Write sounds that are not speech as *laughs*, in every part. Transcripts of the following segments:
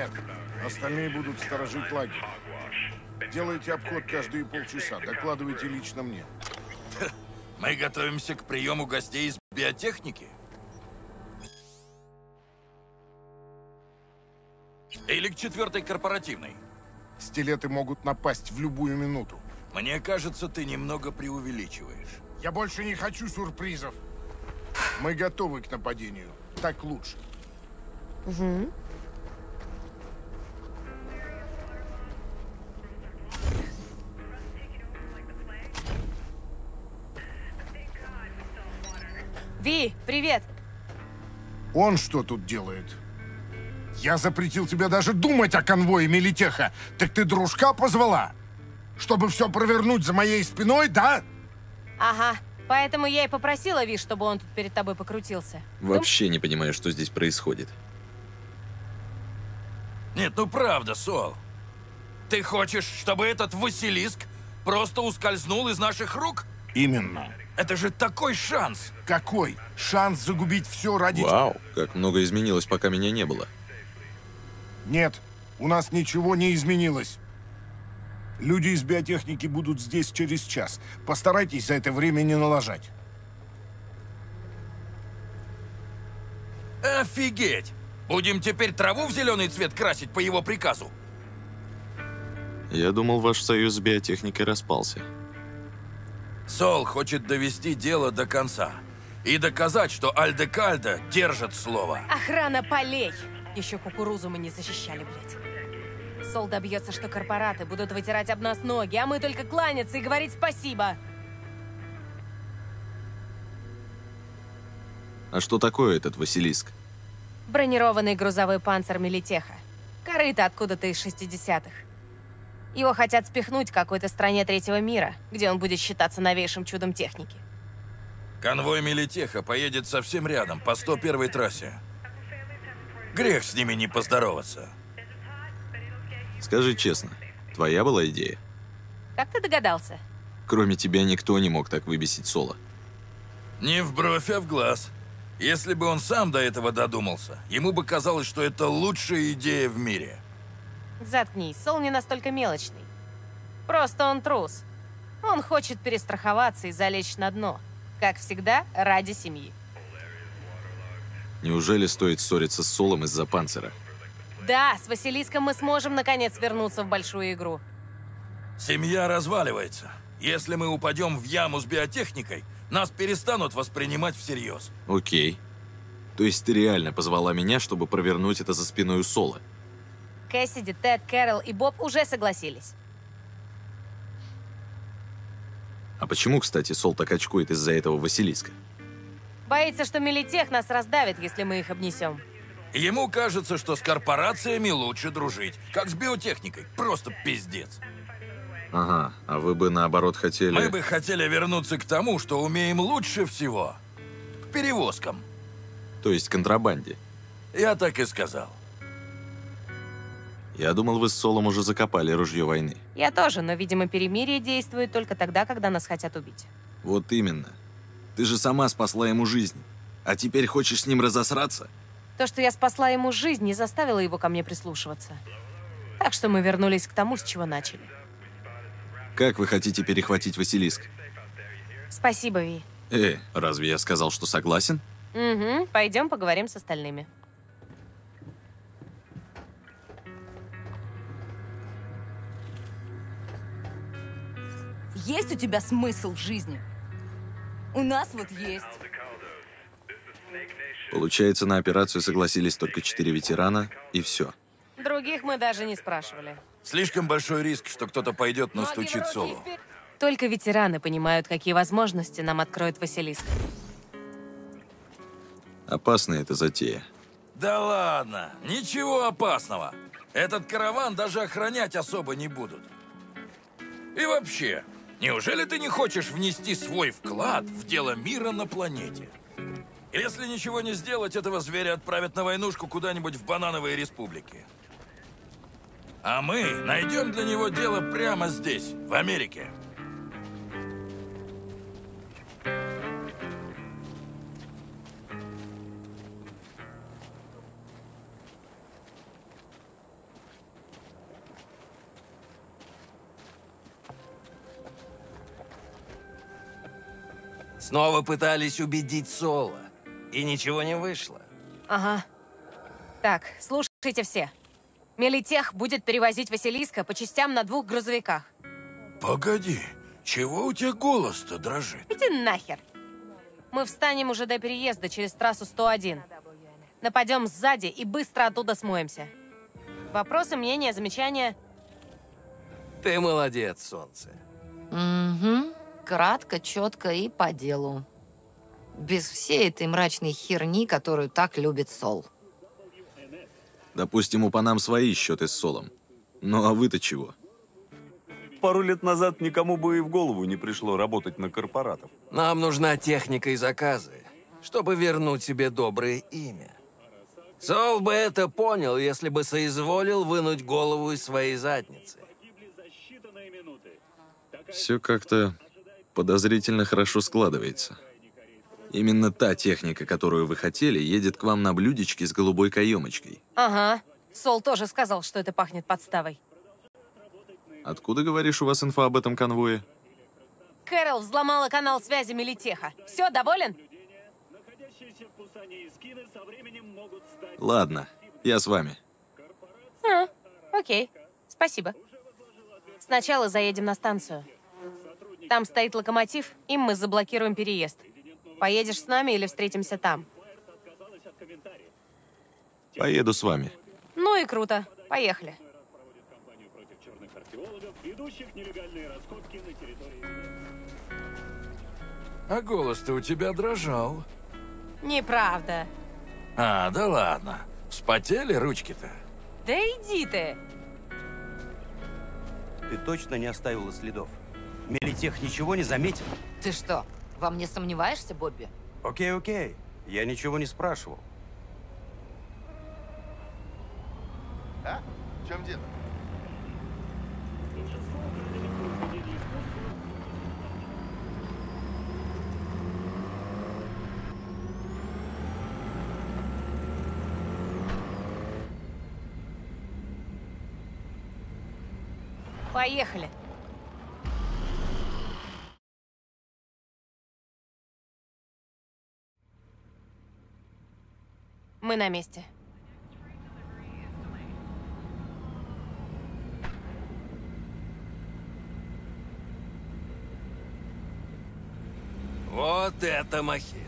Нет, остальные будут сторожить лагерь. Делайте обход каждые полчаса, докладывайте лично мне. *laughs* Мы готовимся к приему гостей из биотехники? Или к четвертой корпоративной? Стилеты могут напасть в любую минуту. Мне кажется, ты немного преувеличиваешь. Я больше не хочу сюрпризов. Мы готовы к нападению. Так лучше. Угу. Ви, привет! Он что тут делает? Я запретил тебе даже думать о конвое Мелитеха. Так ты дружка позвала? Чтобы все провернуть за моей спиной, да? Ага. Поэтому я и попросила Ви, чтобы он тут перед тобой покрутился. Вообще не понимаю, что здесь происходит. Нет, ну правда, Сол. Ты хочешь, чтобы этот Василиск просто ускользнул из наших рук? Именно. Это же такой шанс! Какой? Шанс загубить все ради... Вау, как много изменилось, пока меня не было. Нет, у нас ничего не изменилось. Люди из биотехники будут здесь через час. Постарайтесь за это время не налажать. Офигеть! Будем теперь траву в зеленый цвет красить по его приказу? Я думал, ваш союз с биотехникой распался. Сол хочет довести дело до конца. И доказать, что Альдекальда держит слово. Охрана полей! Еще кукурузу мы не защищали, блядь. Сол добьется, что корпораты будут вытирать об нас ноги, а мы только кланяться и говорить спасибо. А что такое этот Василиск? Бронированный грузовой панцирь Мелитеха. Корыто откуда-то из 60-х. Его хотят спихнуть какой-то стране третьего мира, где он будет считаться новейшим чудом техники. Конвой Мелитеха поедет совсем рядом, по 101-й трассе. Грех с ними не поздороваться. Скажи честно, твоя была идея? Как ты догадался? Кроме тебя никто не мог так выбесить Соло. Не в бровь, а в глаз. Если бы он сам до этого додумался, ему бы казалось, что это лучшая идея в мире. Заткнись, Сол не настолько мелочный. Просто он трус. Он хочет перестраховаться и залечь на дно. Как всегда, ради семьи. Неужели стоит ссориться с Солом из-за панцира? Да, с Василиском мы сможем наконец вернуться в большую игру. Семья разваливается. Если мы упадем в яму с биотехникой, нас перестанут воспринимать всерьез. Окей. То есть ты реально позвала меня, чтобы провернуть это за спиной у Сола? Кэссиди, Тед, Кэрол и Боб уже согласились. А почему, кстати, Сол так очкует из-за этого Василиска? Боится, что Мелитех нас раздавит, если мы их обнесем. Ему кажется, что с корпорациями лучше дружить, как с биотехникой. Просто пиздец. Ага, а вы бы наоборот хотели... Мы бы хотели вернуться к тому, что умеем лучше всего. К перевозкам. То есть контрабанде. Я так и сказал. Я думал, вы с Солом уже закопали ружье войны. Я тоже, но, видимо, перемирие действует только тогда, когда нас хотят убить. Вот именно. Ты же сама спасла ему жизнь. А теперь хочешь с ним разосраться? То, что я спасла ему жизнь, не заставило его ко мне прислушиваться. Так что мы вернулись к тому, с чего начали. Как вы хотите перехватить Василиск? Спасибо, Ви. Э, разве я сказал, что согласен? Угу, пойдем поговорим с остальными. Есть у тебя смысл в жизни? У нас вот есть. Получается, на операцию согласились только четыре ветерана, и все. Других мы даже не спрашивали. Слишком большой риск, что кто-то пойдет настучит Солу. Только ветераны понимают, какие возможности нам откроет Василиск. Опасная эта затея. Да ладно, ничего опасного. Этот караван даже охранять особо не будут. И вообще, неужели ты не хочешь внести свой вклад в дело мира на планете? Если ничего не сделать, этого зверя отправят на войнушку куда-нибудь в банановые республики. А мы найдем для него дело прямо здесь, в Америке. Снова пытались убедить Соло. И ничего не вышло. Ага. Так, слушайте все. Мелитех будет перевозить Василиска по частям на двух грузовиках. Погоди, чего у тебя голос-то дрожит? Иди нахер. Мы встанем уже до переезда через трассу 101. Нападем сзади и быстро оттуда смоемся. Вопросы, мнения, замечания? Ты молодец, солнце. Угу. Кратко, четко и по делу. Без всей этой мрачной херни, которую так любит Сол. Допустим, у Панам свои счеты с Солом. Ну а вы-то чего? Пару лет назад никому бы и в голову не пришло работать на корпоратов. Нам нужна техника и заказы, чтобы вернуть себе доброе имя. Сол бы это понял, если бы соизволил вынуть голову из своей задницы. Все как-то подозрительно хорошо складывается. Именно та техника, которую вы хотели, едет к вам на блюдечке с голубой каемочкой. Ага. Сол тоже сказал, что это пахнет подставой. Откуда, говоришь, у вас инфа об этом конвое? Кэрол взломала канал связи Мелитеха. Все, доволен? Ладно, я с вами. А, окей. Спасибо. Сначала заедем на станцию. Там стоит локомотив, им мы заблокируем переезд. Поедешь с нами или встретимся там? Поеду с вами. Ну и круто. Поехали. А голос-то у тебя дрожал. Неправда. А, да ладно. Вспотели ручки-то? Да иди ты. Ты точно не оставила следов? Мелитех ничего не заметил? Ты что, во мне сомневаешься, Бобби? Окей, окей. Я ничего не спрашивал. А? В чем дело? Поехали. Мы на месте. Вот это махина.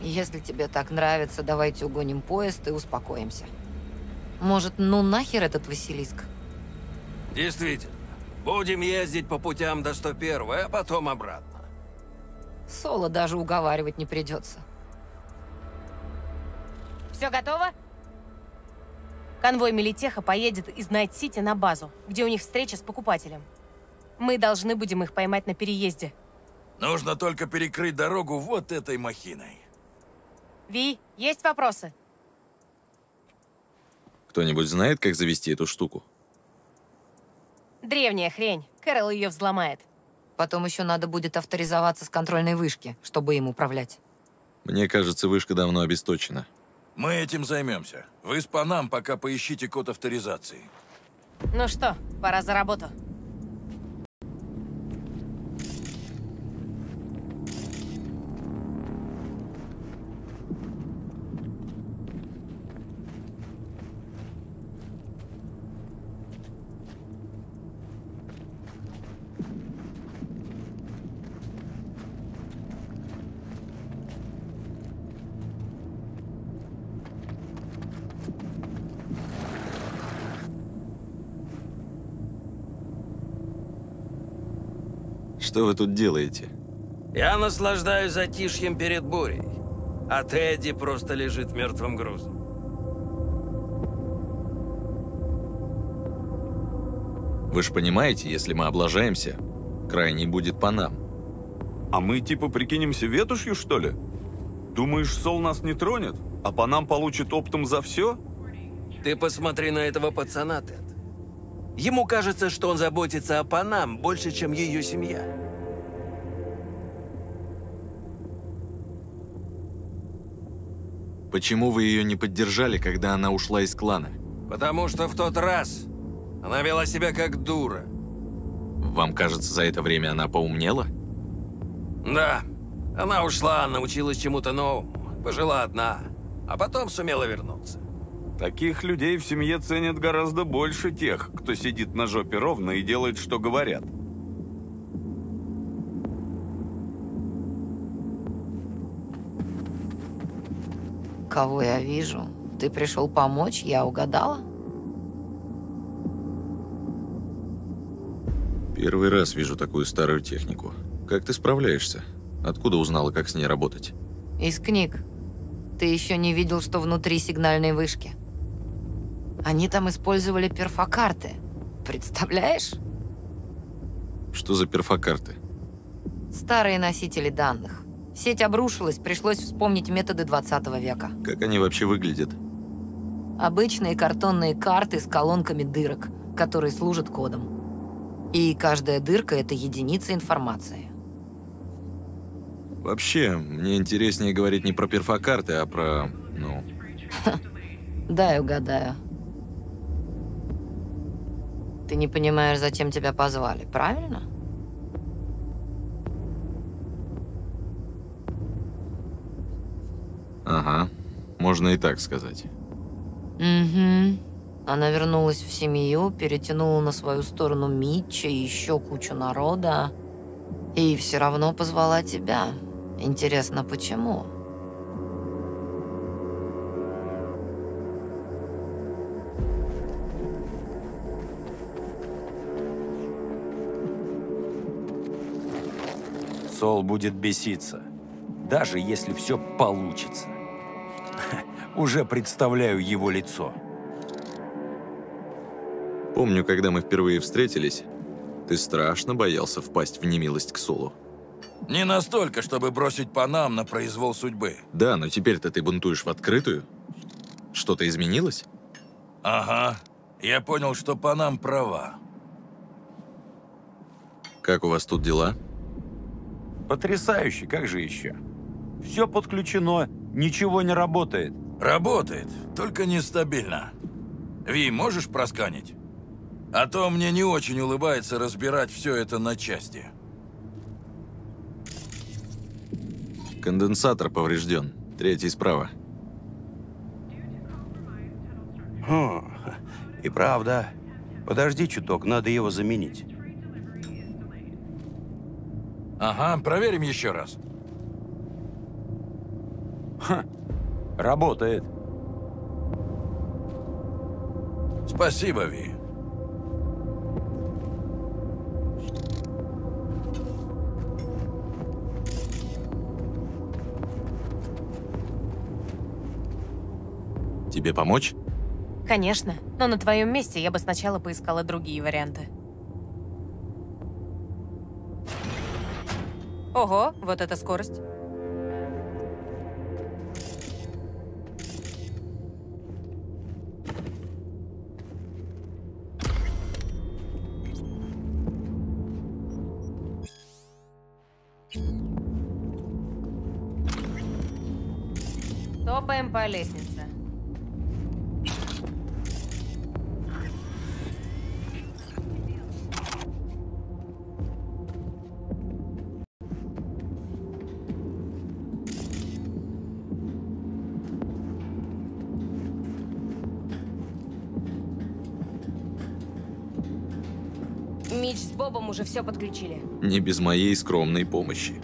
Если тебе так нравится, давайте угоним поезд и успокоимся. Может, ну нахер этот Василиск? Действительно. Будем ездить по путям до 101, а потом обратно. Сола даже уговаривать не придется. Все готово? Конвой Милитеха поедет из Найт-Сити на базу, где у них встреча с покупателем. Мы должны будем их поймать на переезде. Нужно только перекрыть дорогу вот этой махиной. Ви, есть вопросы? Кто-нибудь знает, как завести эту штуку? Древняя хрень. Кэрол ее взломает. Потом еще надо будет авторизоваться с контрольной вышки, чтобы им управлять. Мне кажется, вышка давно обесточена. Мы этим займемся. Вы с Панам пока поищите код авторизации. Ну что, пора за работу. Что вы тут делаете? Я наслаждаюсь затишьем перед бурей. А Тедди просто лежит мертвым грузом. Вы же понимаете, если мы облажаемся, крайний будет по нам. А мы типа прикинемся ветушью, что ли? Думаешь, Сол нас не тронет, а по нам получит оптом за все? Ты посмотри на этого пацана, Тед. Ему кажется, что он заботится о Панам больше, чем ее семья. Почему вы ее не поддержали, когда она ушла из клана? Потому что в тот раз она вела себя как дура. Вам кажется, за это время она поумнела? Да, Она ушла, научилась чему-то новому, пожила одна, а потом сумела вернуться. Таких людей в семье ценят гораздо больше тех, кто сидит на жопе ровно и делает, что говорят. Кого я вижу? Ты пришел помочь, я угадала? Первый раз вижу такую старую технику. Как ты справляешься? Откуда узнала, как с ней работать? Из книг. Ты еще не видел, что внутри сигнальной вышки. Они там использовали перфокарты. Представляешь? Что за перфокарты? Старые носители данных. Сеть обрушилась, пришлось вспомнить методы 20 века. Как они вообще выглядят? Обычные картонные карты с колонками дырок, которые служат кодом. И каждая дырка — это единица информации. Вообще, мне интереснее говорить не про перфокарты, а про, ну... *laughs* Дай угадаю. Ты не понимаешь, зачем тебя позвали, правильно? Можно и так сказать. Угу. Она вернулась в семью, перетянула на свою сторону Митча и еще кучу народа. И все равно позвала тебя. Интересно, почему? Сол будет беситься, даже если все получится. *laughs* Уже представляю его лицо. Помню, когда мы впервые встретились, ты страшно боялся впасть в немилость к Солу. Не настолько, чтобы бросить Панам на произвол судьбы. Да, но теперь-то ты бунтуешь в открытую. Что-то изменилось? Ага. Я понял, что Панам права. Как у вас тут дела? Потрясающе, как же еще? Все подключено, ничего не работает. Работает, только нестабильно. Ви, можешь просканить? А то мне не очень улыбается разбирать все это на части. Конденсатор поврежден. Третий справа. Хм, и правда. Подожди чуток, надо его заменить. Ага, проверим еще раз. Ха, работает. Спасибо, Ви. Тебе помочь? Конечно, но на твоем месте я бы сначала поискала другие варианты. Ого, вот эта скорость. Топаем по лестнице. Мич с Бобом уже все подключили. Не без моей скромной помощи.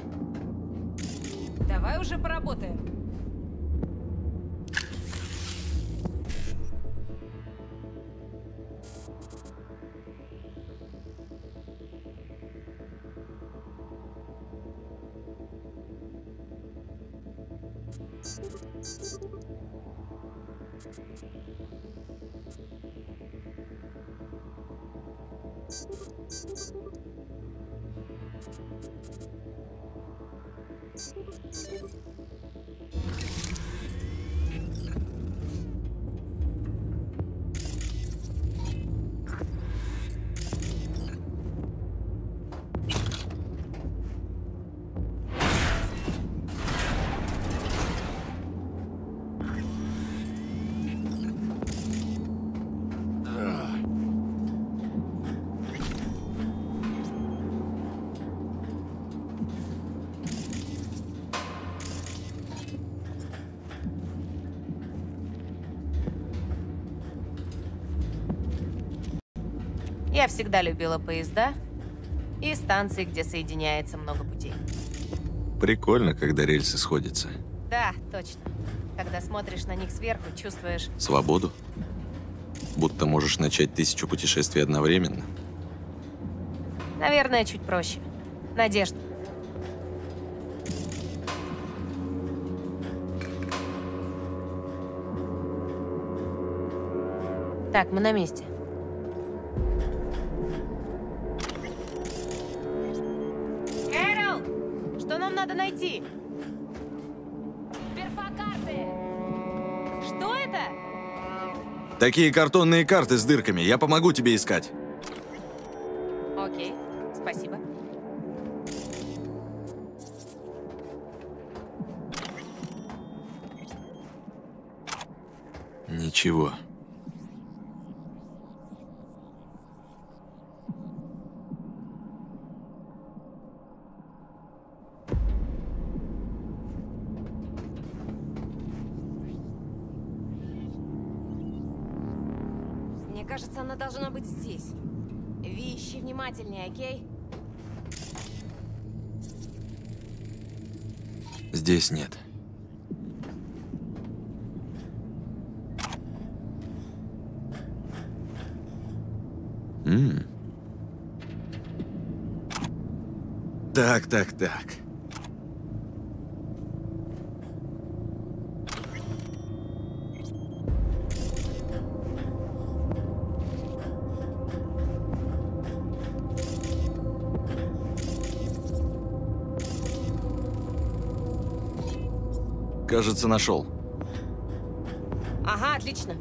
Всегда любила поезда и станции, где соединяется много путей. Прикольно, когда рельсы сходятся. Да, точно. Когда смотришь на них сверху, чувствуешь... Свободу? Будто можешь начать тысячу путешествий одновременно. Наверное, чуть проще. Надежда. Так, мы на месте. Такие картонные карты с дырками. Я помогу тебе искать. Внимательнее, окей? Здесь нет. М. Так, так, так. Кажется, нашел. Ага, отлично.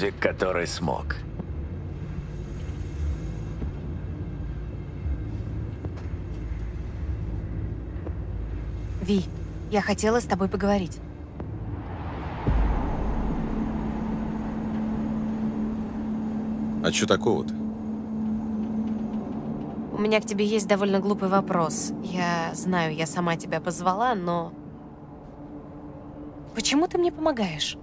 Паровозик, который смог. Ви, я хотела с тобой поговорить. А что такого-то? У меня к тебе есть довольно глупый вопрос. Я знаю, я сама тебя позвала, но... Почему ты мне помогаешь?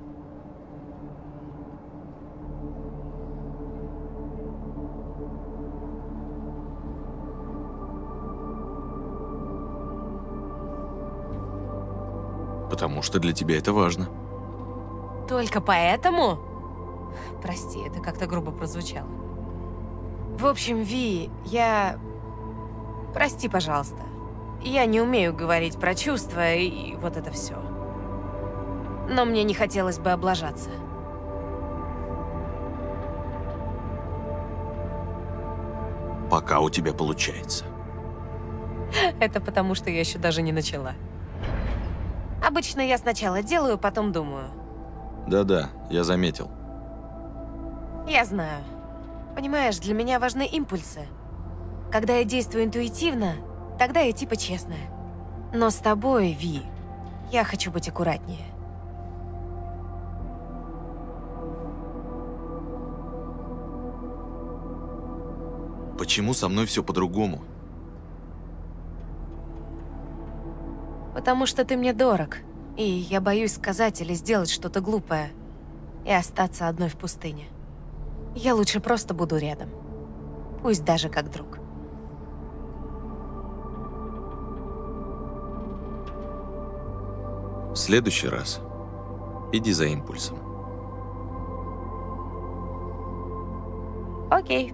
Потому что для тебя это важно. Только поэтому? Прости, это как-то грубо прозвучало. В общем, Ви, я... Прости, пожалуйста. Я не умею говорить про чувства и вот это все. Но мне не хотелось бы облажаться. Пока у тебя получается. *laughs* Это потому, что я еще даже не начала. Обычно я сначала делаю, потом думаю. Да-да, я заметил. Я знаю. Понимаешь, для меня важны импульсы. Когда я действую интуитивно, тогда я типа честная. Но с тобой, Ви, я хочу быть аккуратнее. Почему со мной все по-другому? Потому что ты мне дорог, и я боюсь сказать или сделать что-то глупое и остаться одной в пустыне. Я лучше просто буду рядом. Пусть даже как друг. В следующий раз иди за импульсом. Окей.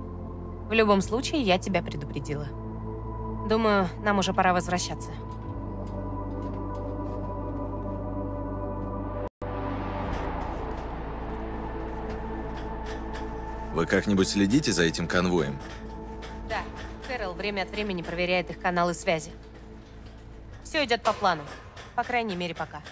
В любом случае, я тебя предупредила. Думаю, нам уже пора возвращаться. Вы как-нибудь следите за этим конвоем? Да, Кэрол время от времени проверяет их каналы связи. Все идет по плану. По крайней мере, пока.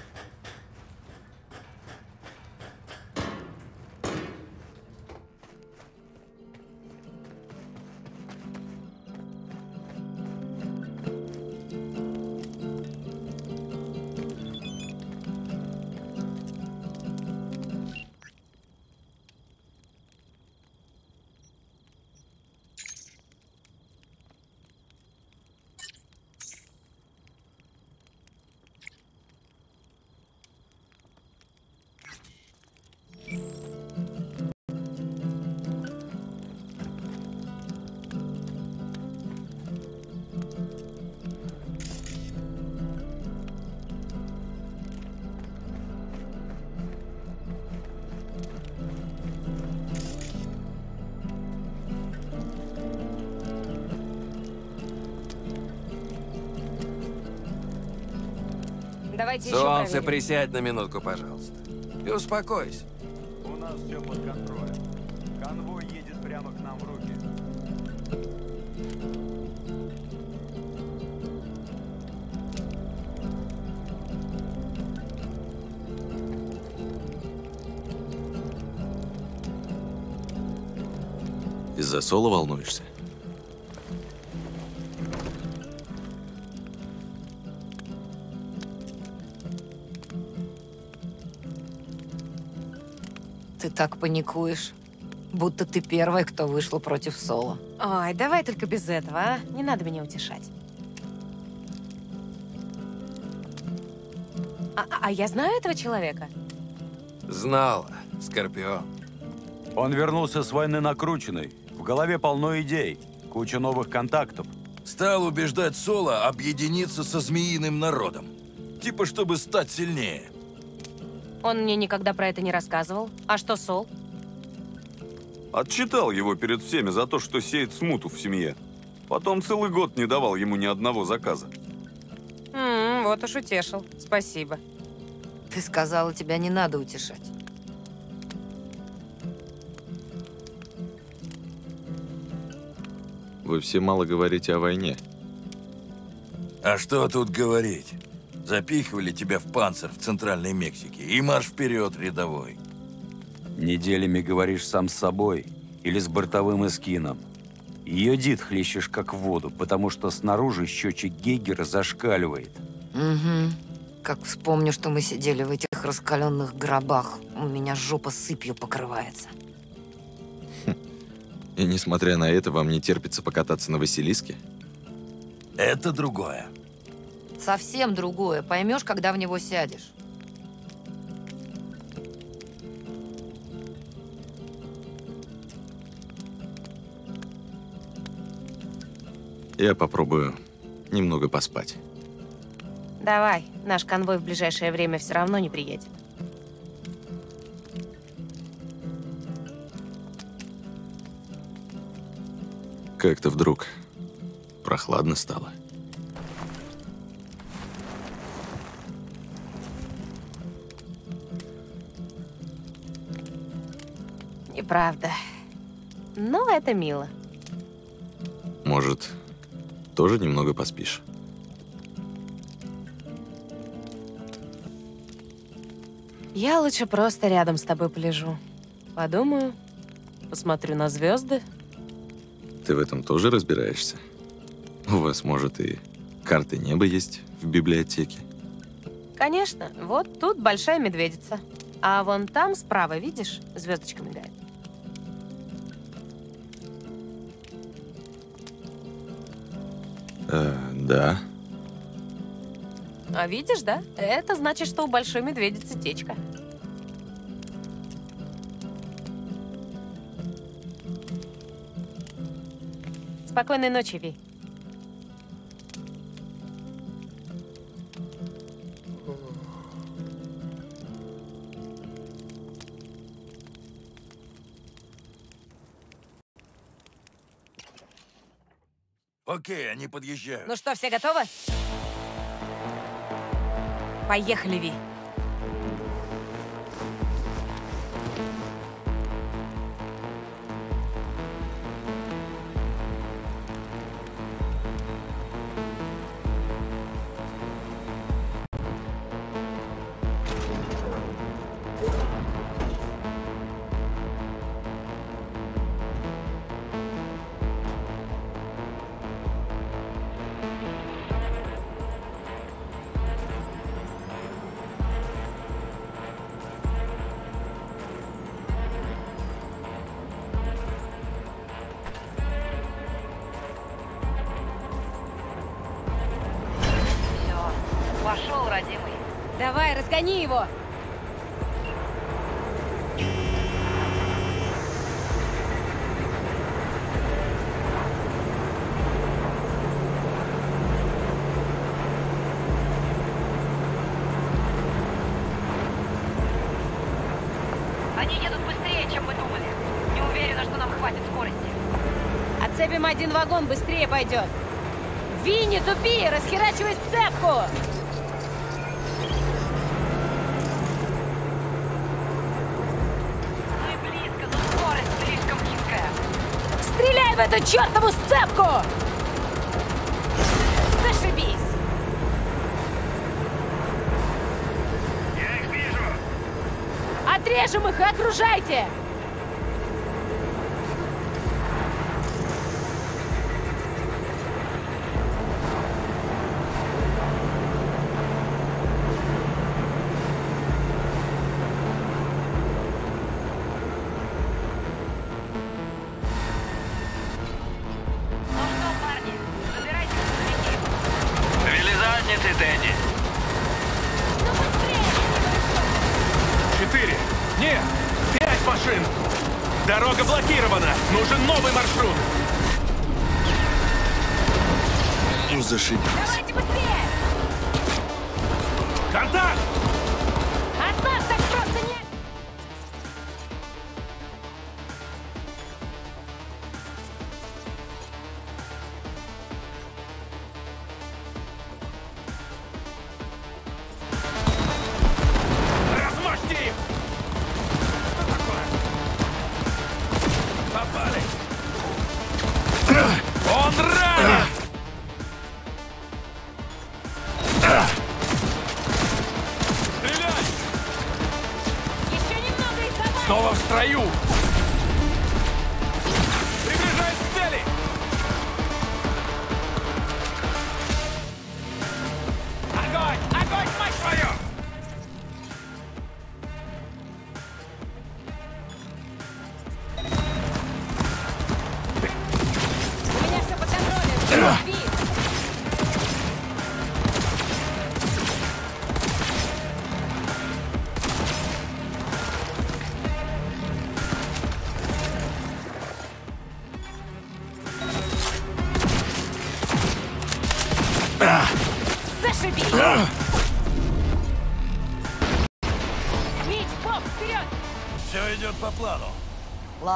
Солнце, присядь на минутку, пожалуйста. И успокойся. У нас все под контролем. Конвой едет прямо к нам в руки. Из-за Соло волнуешься? Так паникуешь, будто ты первая, кто вышла против Соло. Ой, давай только без этого, а? Не надо меня утешать. А, а- а я знаю этого человека? Знала, Скорпион. Он вернулся с войны накрученный. В голове полно идей, куча новых контактов. Стал убеждать Соло объединиться со змеиным народом. Типа, чтобы стать сильнее. Он мне никогда про это не рассказывал. А что, Сол? Отчитал его перед всеми за то, что сеет смуту в семье. Потом целый год не давал ему ни одного заказа. М, вот уж утешил. Спасибо. Ты сказала, тебя не надо утешать. Вы все мало говорите о войне. А что тут говорить? Запихивали тебя в панцирь в Центральной Мексике и марш вперед рядовой. Неделями говоришь сам с собой или с бортовым эскином. Ее дит хлещешь как в воду, потому что снаружи счетчик Гейгера зашкаливает. Угу. Как вспомню, что мы сидели в этих раскаленных гробах, у меня жопа сыпью покрывается. И несмотря на это, вам не терпится покататься на Василиске? Это другое. Совсем другое. Поймешь, когда в него сядешь. Я попробую немного поспать. Давай, наш конвой в ближайшее время все равно не приедет. Как-то вдруг прохладно стало. Неправда. Но это мило. Может, тоже немного поспишь? Я лучше просто рядом с тобой полежу. Подумаю, посмотрю на звезды. Ты в этом тоже разбираешься? У вас, может, и карты неба есть в библиотеке? Конечно, вот тут большая медведица. А вон там справа, видишь, звездочка мигает. Э, да. А видишь, да? Это значит, что у большой медведицы течка. Спокойной ночи, Ви. Окей, они подъезжают. Ну что, все готовы? Поехали, Ви. Разгони его. Они едут быстрее, чем мы думали. Не уверена, что нам хватит скорости. Отцепим один вагон, быстрее пойдет. Ви, не тупи, расхерачивай сцепку. Мы близко, но скорость слишком низкая. Стреляй в эту чертову сцепку! Зашибись! Я их вижу! Отрежем их и окружайте!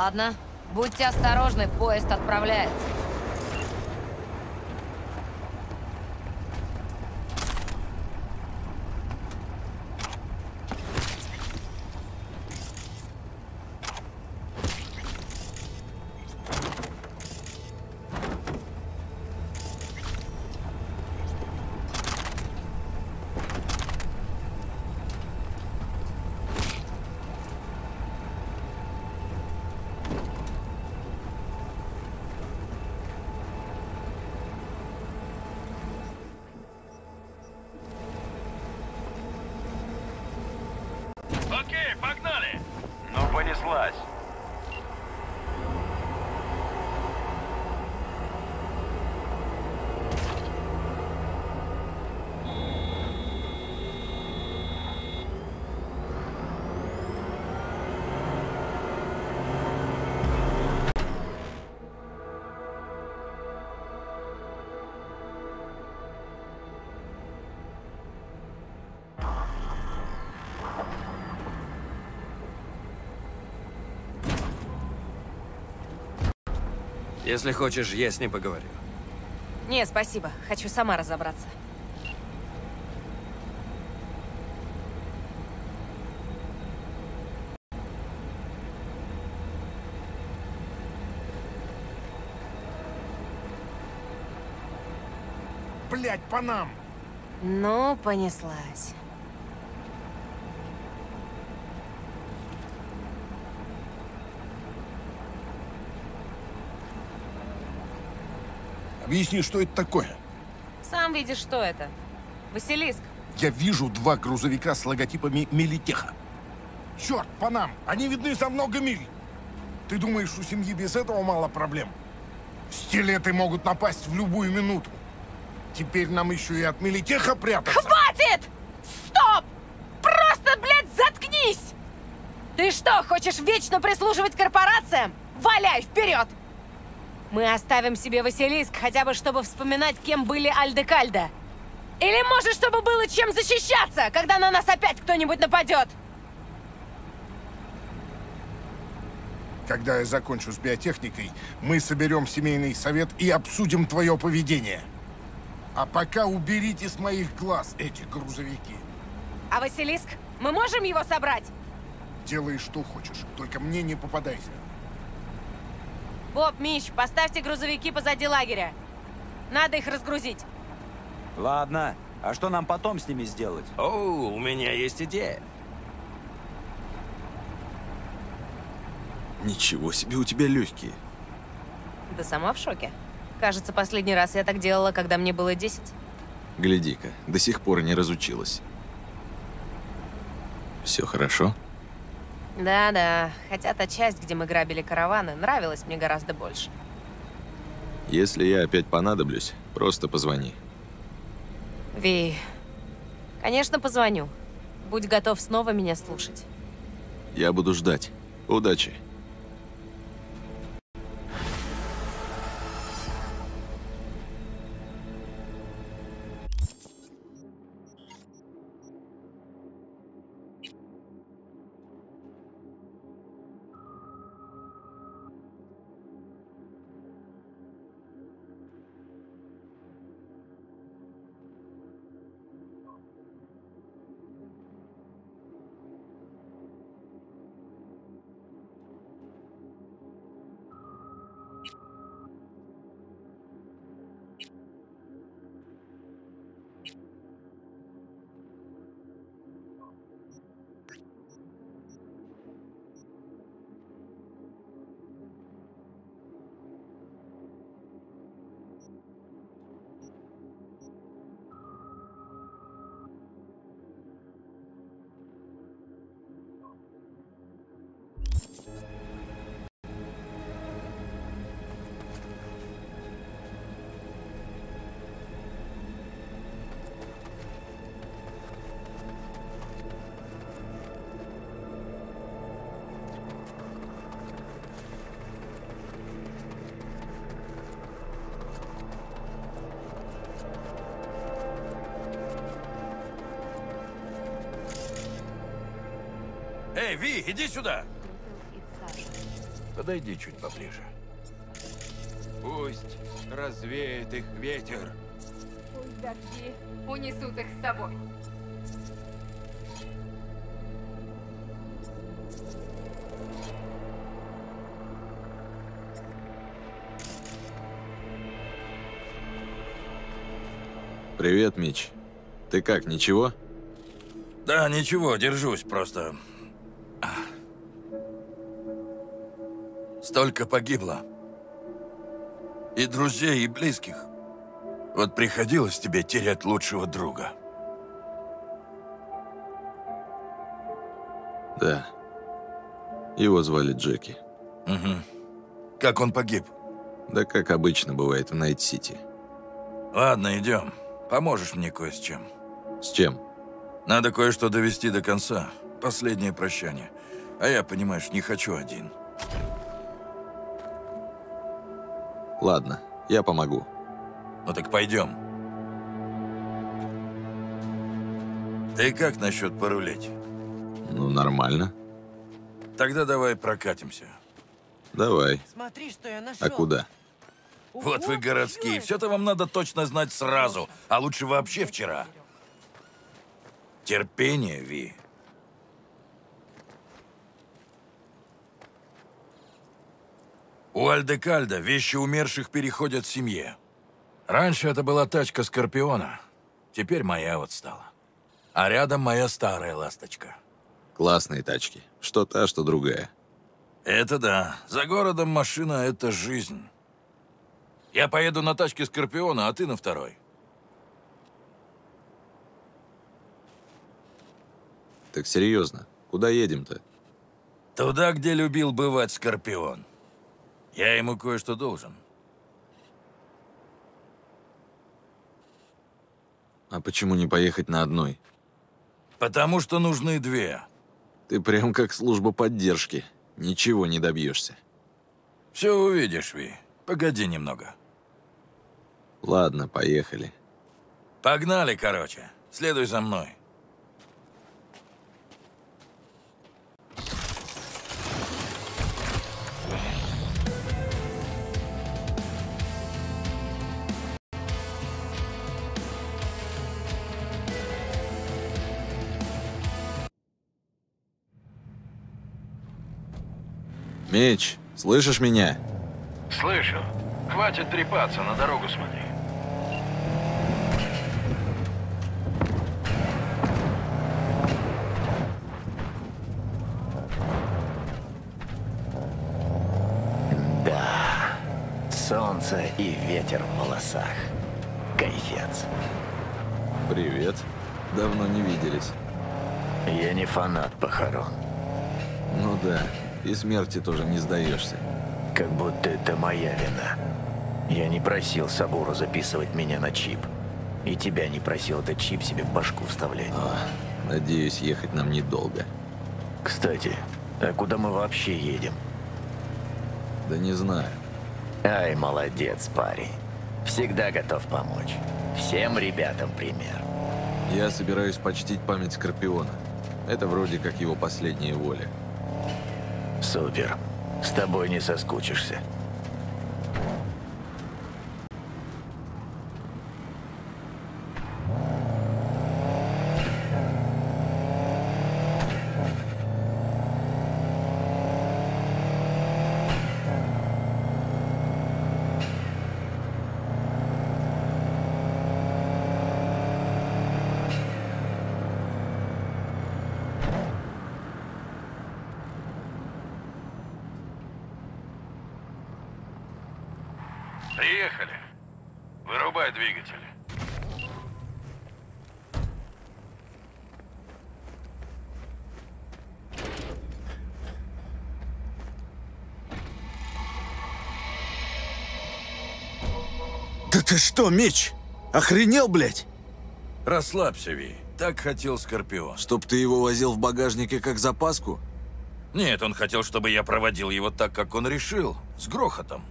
Ладно, будьте осторожны, поезд отправляется. Если хочешь, я с ним поговорю. Не, спасибо. Хочу сама разобраться. Блять, по нам! Ну, понеслась. Объясни, что это такое? Сам видишь, что это. Василиск. Я вижу два грузовика с логотипами Милитеха. Черт, по нам! Они видны за много миль! Ты думаешь, у семьи без этого мало проблем? Стилеты могут напасть в любую минуту. Теперь нам еще и от Милитеха прятаться. Хватит! Стоп! Просто, блядь, заткнись! Ты что, хочешь вечно прислуживать корпорациям? Валяй, вперед! Мы оставим себе Василиск, хотя бы чтобы вспоминать, кем были Альдекальда. Или, может, чтобы было чем защищаться, когда на нас опять кто-нибудь нападет. Когда я закончу с биотехникой, мы соберем семейный совет и обсудим твое поведение. А пока уберите с моих глаз эти грузовики. А Василиск? Мы можем его собрать? Делай, что хочешь, только мне не попадайся. Боб, Мищ, поставьте грузовики позади лагеря. Надо их разгрузить. Ладно, а что нам потом с ними сделать? О, у меня есть идея. Ничего себе у тебя легкие. Да сама в шоке. Кажется, последний раз я так делала, когда мне было 10. Гляди-ка, до сих пор не разучилась. Все хорошо? Да-да, хотя та часть, где мы грабили караваны, нравилась мне гораздо больше. Если я опять понадоблюсь, просто позвони. Ви, конечно, позвоню. Будь готов снова меня слушать. Я буду ждать. Удачи. Эй, Ви, иди сюда! Подойди чуть поближе. Пусть развеет их ветер. Пусть дожди унесут их с собой. Привет, Мич. Ты как, ничего? Да, ничего, держусь просто. Столько погибло. И друзей, и близких. Вот приходилось тебе терять лучшего друга. Да. Его звали Джеки. Угу. Как он погиб? Да как обычно бывает в Найт-Сити. Ладно, идем. Поможешь мне кое с чем. С чем? Надо кое-что довести до конца. Последнее прощание. А я, понимаешь, не хочу один. Ладно, я помогу. Ну так пойдем. Ты как насчет порулить? Ну, нормально. Тогда давай прокатимся. Давай. Смотри, что я нашел. А куда? Вот вы городские, все-то вам надо точно знать сразу, а лучше вообще вчера. Терпение, Ви. У Альдекальда вещи умерших переходят семье. Раньше это была тачка Скорпиона, теперь моя вот стала. А рядом моя старая ласточка. Классные тачки. Что та, что другая. Это да. За городом машина — это жизнь. Я поеду на тачке Скорпиона, а ты на второй. Так серьезно, куда едем-то? Туда, где любил бывать Скорпион. Я ему кое-что должен. А почему не поехать на одной? Потому что нужны две. Ты прям как служба поддержки. Ничего не добьешься. Все увидишь, Ви. Погоди немного. Ладно, поехали. Погнали, короче. Следуй за мной. Меч, слышишь меня? Слышу. Хватит трепаться, на дорогу смотри. Да, солнце и ветер в волосах. Кайфец. Привет. Давно не виделись. Я не фанат похорон. Ну да, и смерти тоже не сдаешься. Как будто это моя вина. Я не просил Сабуру записывать меня на чип. И тебя не просил этот чип себе в башку вставлять. А, надеюсь, ехать нам недолго. Кстати, а куда мы вообще едем? Да не знаю. Ай, молодец, парень. Всегда готов помочь. Всем ребятам пример. Я собираюсь почтить память Скорпиона. Это вроде как его последняя воля. Супер. С тобой не соскучишься. Приехали. Вырубай двигатель. Да ты что, меч? Охренел, блядь? Расслабься, Ви. Так хотел Скорпион. Чтоб ты его возил в багажнике как запаску? Нет, он хотел, чтобы я проводил его так, как он решил. С грохотом.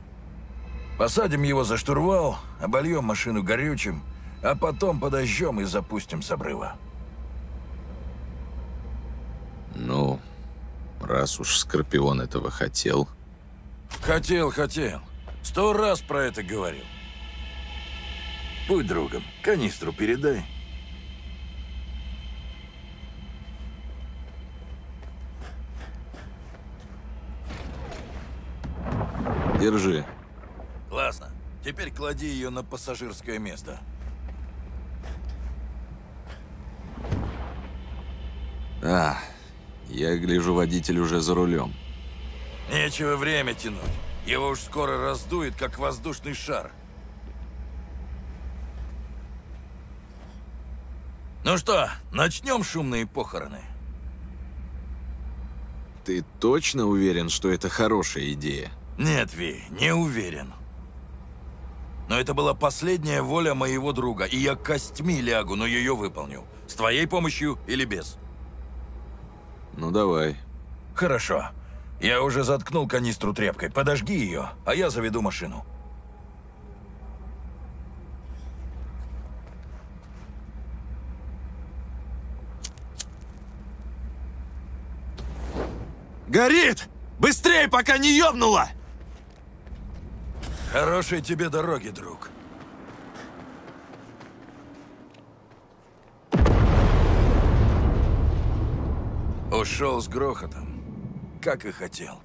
Посадим его за штурвал, обольем машину горючим, а потом подожжем и запустим с обрыва. Ну, раз уж Скорпион этого хотел. Хотел, хотел. Сто раз про это говорил. Будь другом, канистру передай. Держи. Классно. Теперь клади ее на пассажирское место. А, я гляжу, водитель уже за рулем. Нечего время тянуть. Его уж скоро раздует, как воздушный шар. Ну что, начнем шумные похороны? Ты точно уверен, что это хорошая идея? Нет, Ви, не уверен. Но это была последняя воля моего друга, и я костьми лягу, но ее выполню. С твоей помощью или без? Ну давай. Хорошо. Я уже заткнул канистру тряпкой. Подожги ее, а я заведу машину. Горит! Быстрее, пока не ёбнуло! Хорошей тебе дороги, друг. Ушел с грохотом, как и хотел.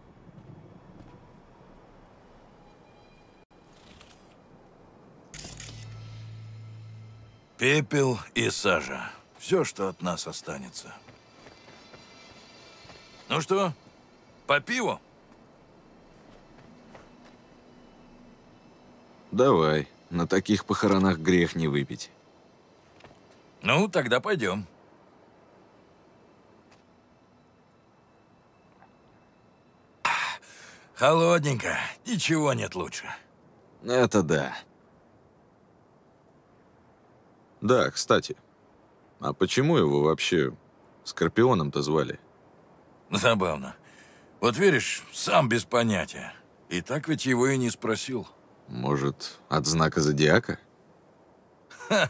Пепел и сажа. Все, что от нас останется. Ну что, по пиву? Давай. На таких похоронах грех не выпить. Ну, тогда пойдем. Холодненько. Ничего нет лучше. Это да. Да, кстати. А почему его вообще Скорпионом-то звали? Забавно. Вот веришь, сам без понятия. И так ведь его и не спросил. Может, от знака зодиака? Ха!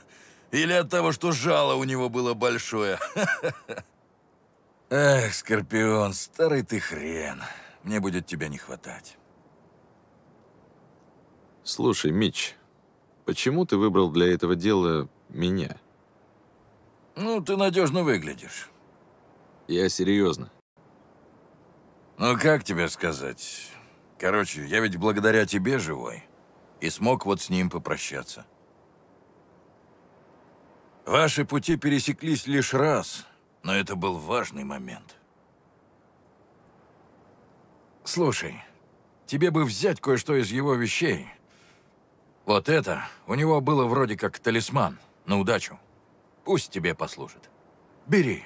Или от того, что жало у него было большое. *laughs* Эх, Скорпион, старый ты хрен. Мне будет тебя не хватать. Слушай, Мич, почему ты выбрал для этого дела меня? Ну, ты надежно выглядишь. Я серьезно. Ну, как тебе сказать? Короче, я ведь благодаря тебе живой. И смог вот с ним попрощаться. Ваши пути пересеклись лишь раз, но это был важный момент. Слушай, тебе бы взять кое-что из его вещей. Вот это у него было вроде как талисман на удачу. Пусть тебе послужит. Бери.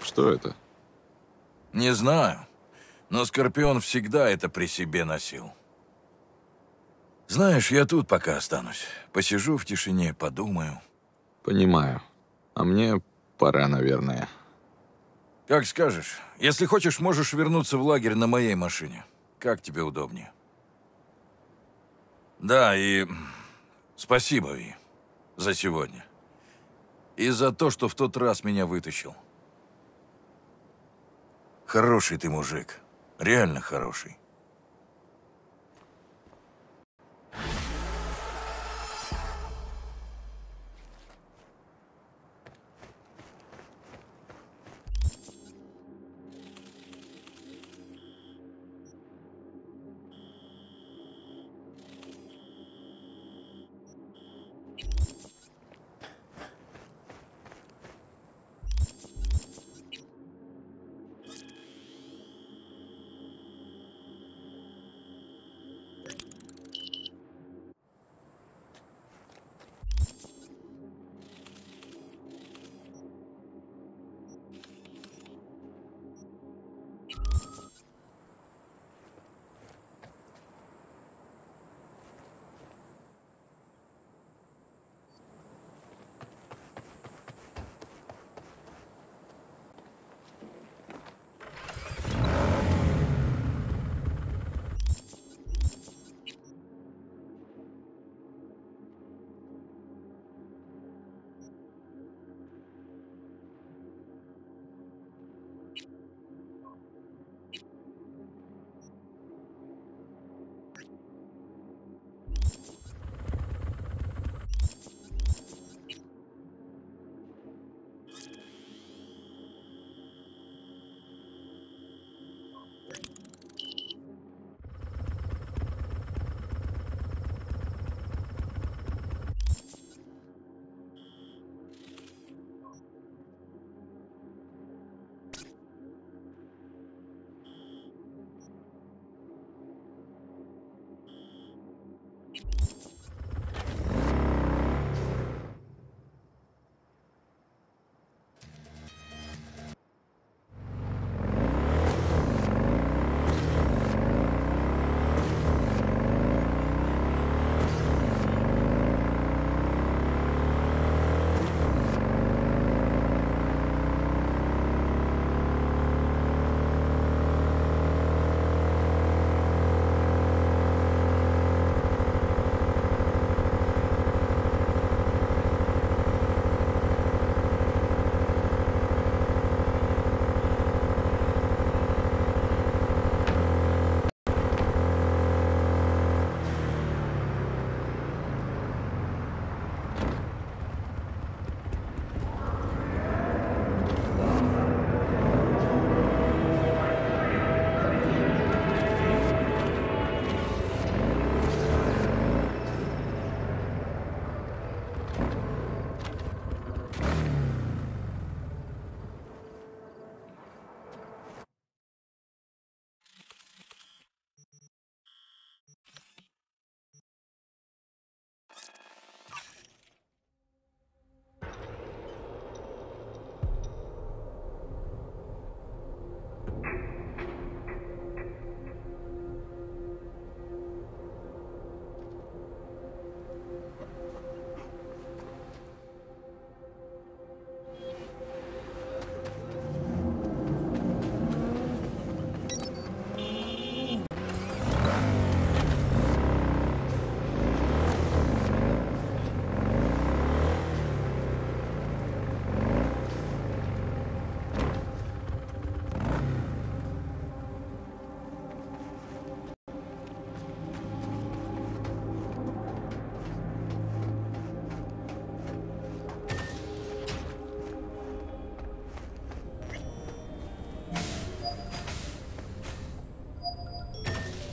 Что это? Не знаю, но Скорпион всегда это при себе носил. Знаешь, я тут пока останусь. Посижу в тишине, подумаю. Понимаю. А мне пора, наверное. Как скажешь. Если хочешь, можешь вернуться в лагерь на моей машине. Как тебе удобнее. Да, и спасибо, Ви, за сегодня. И за то, что в тот раз меня вытащил. Хороший ты мужик. Реально хороший.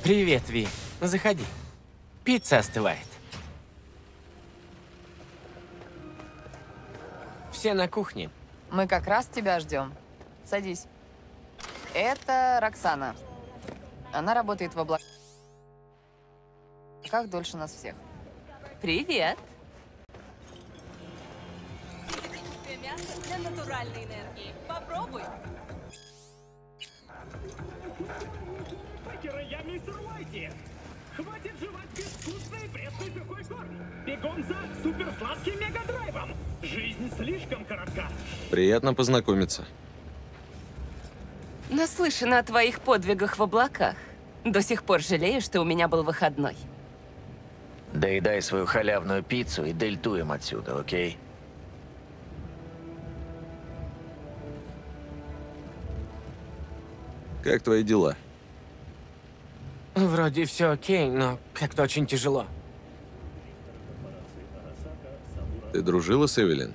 Привет, Ви. Заходи. Пицца остывает. Все на кухне. Мы как раз тебя ждем. Садись. Это Роксана. Она работает в облаках дольше нас всех. Привет. мясо для натуральной энергии. Попробуй. Уайти. Хватит жевать безвкусный пресный сухой корм. Бегом за суперсладким мегадрайвом. Жизнь слишком коротка. Приятно познакомиться. Наслышана о твоих подвигах в облаках. До сих пор жалею, что у меня был выходной. Доедай свою халявную пиццу и дельтуем отсюда, окей? Как твои дела? Вроде все окей, но как-то очень тяжело. Ты дружила с Эвелин?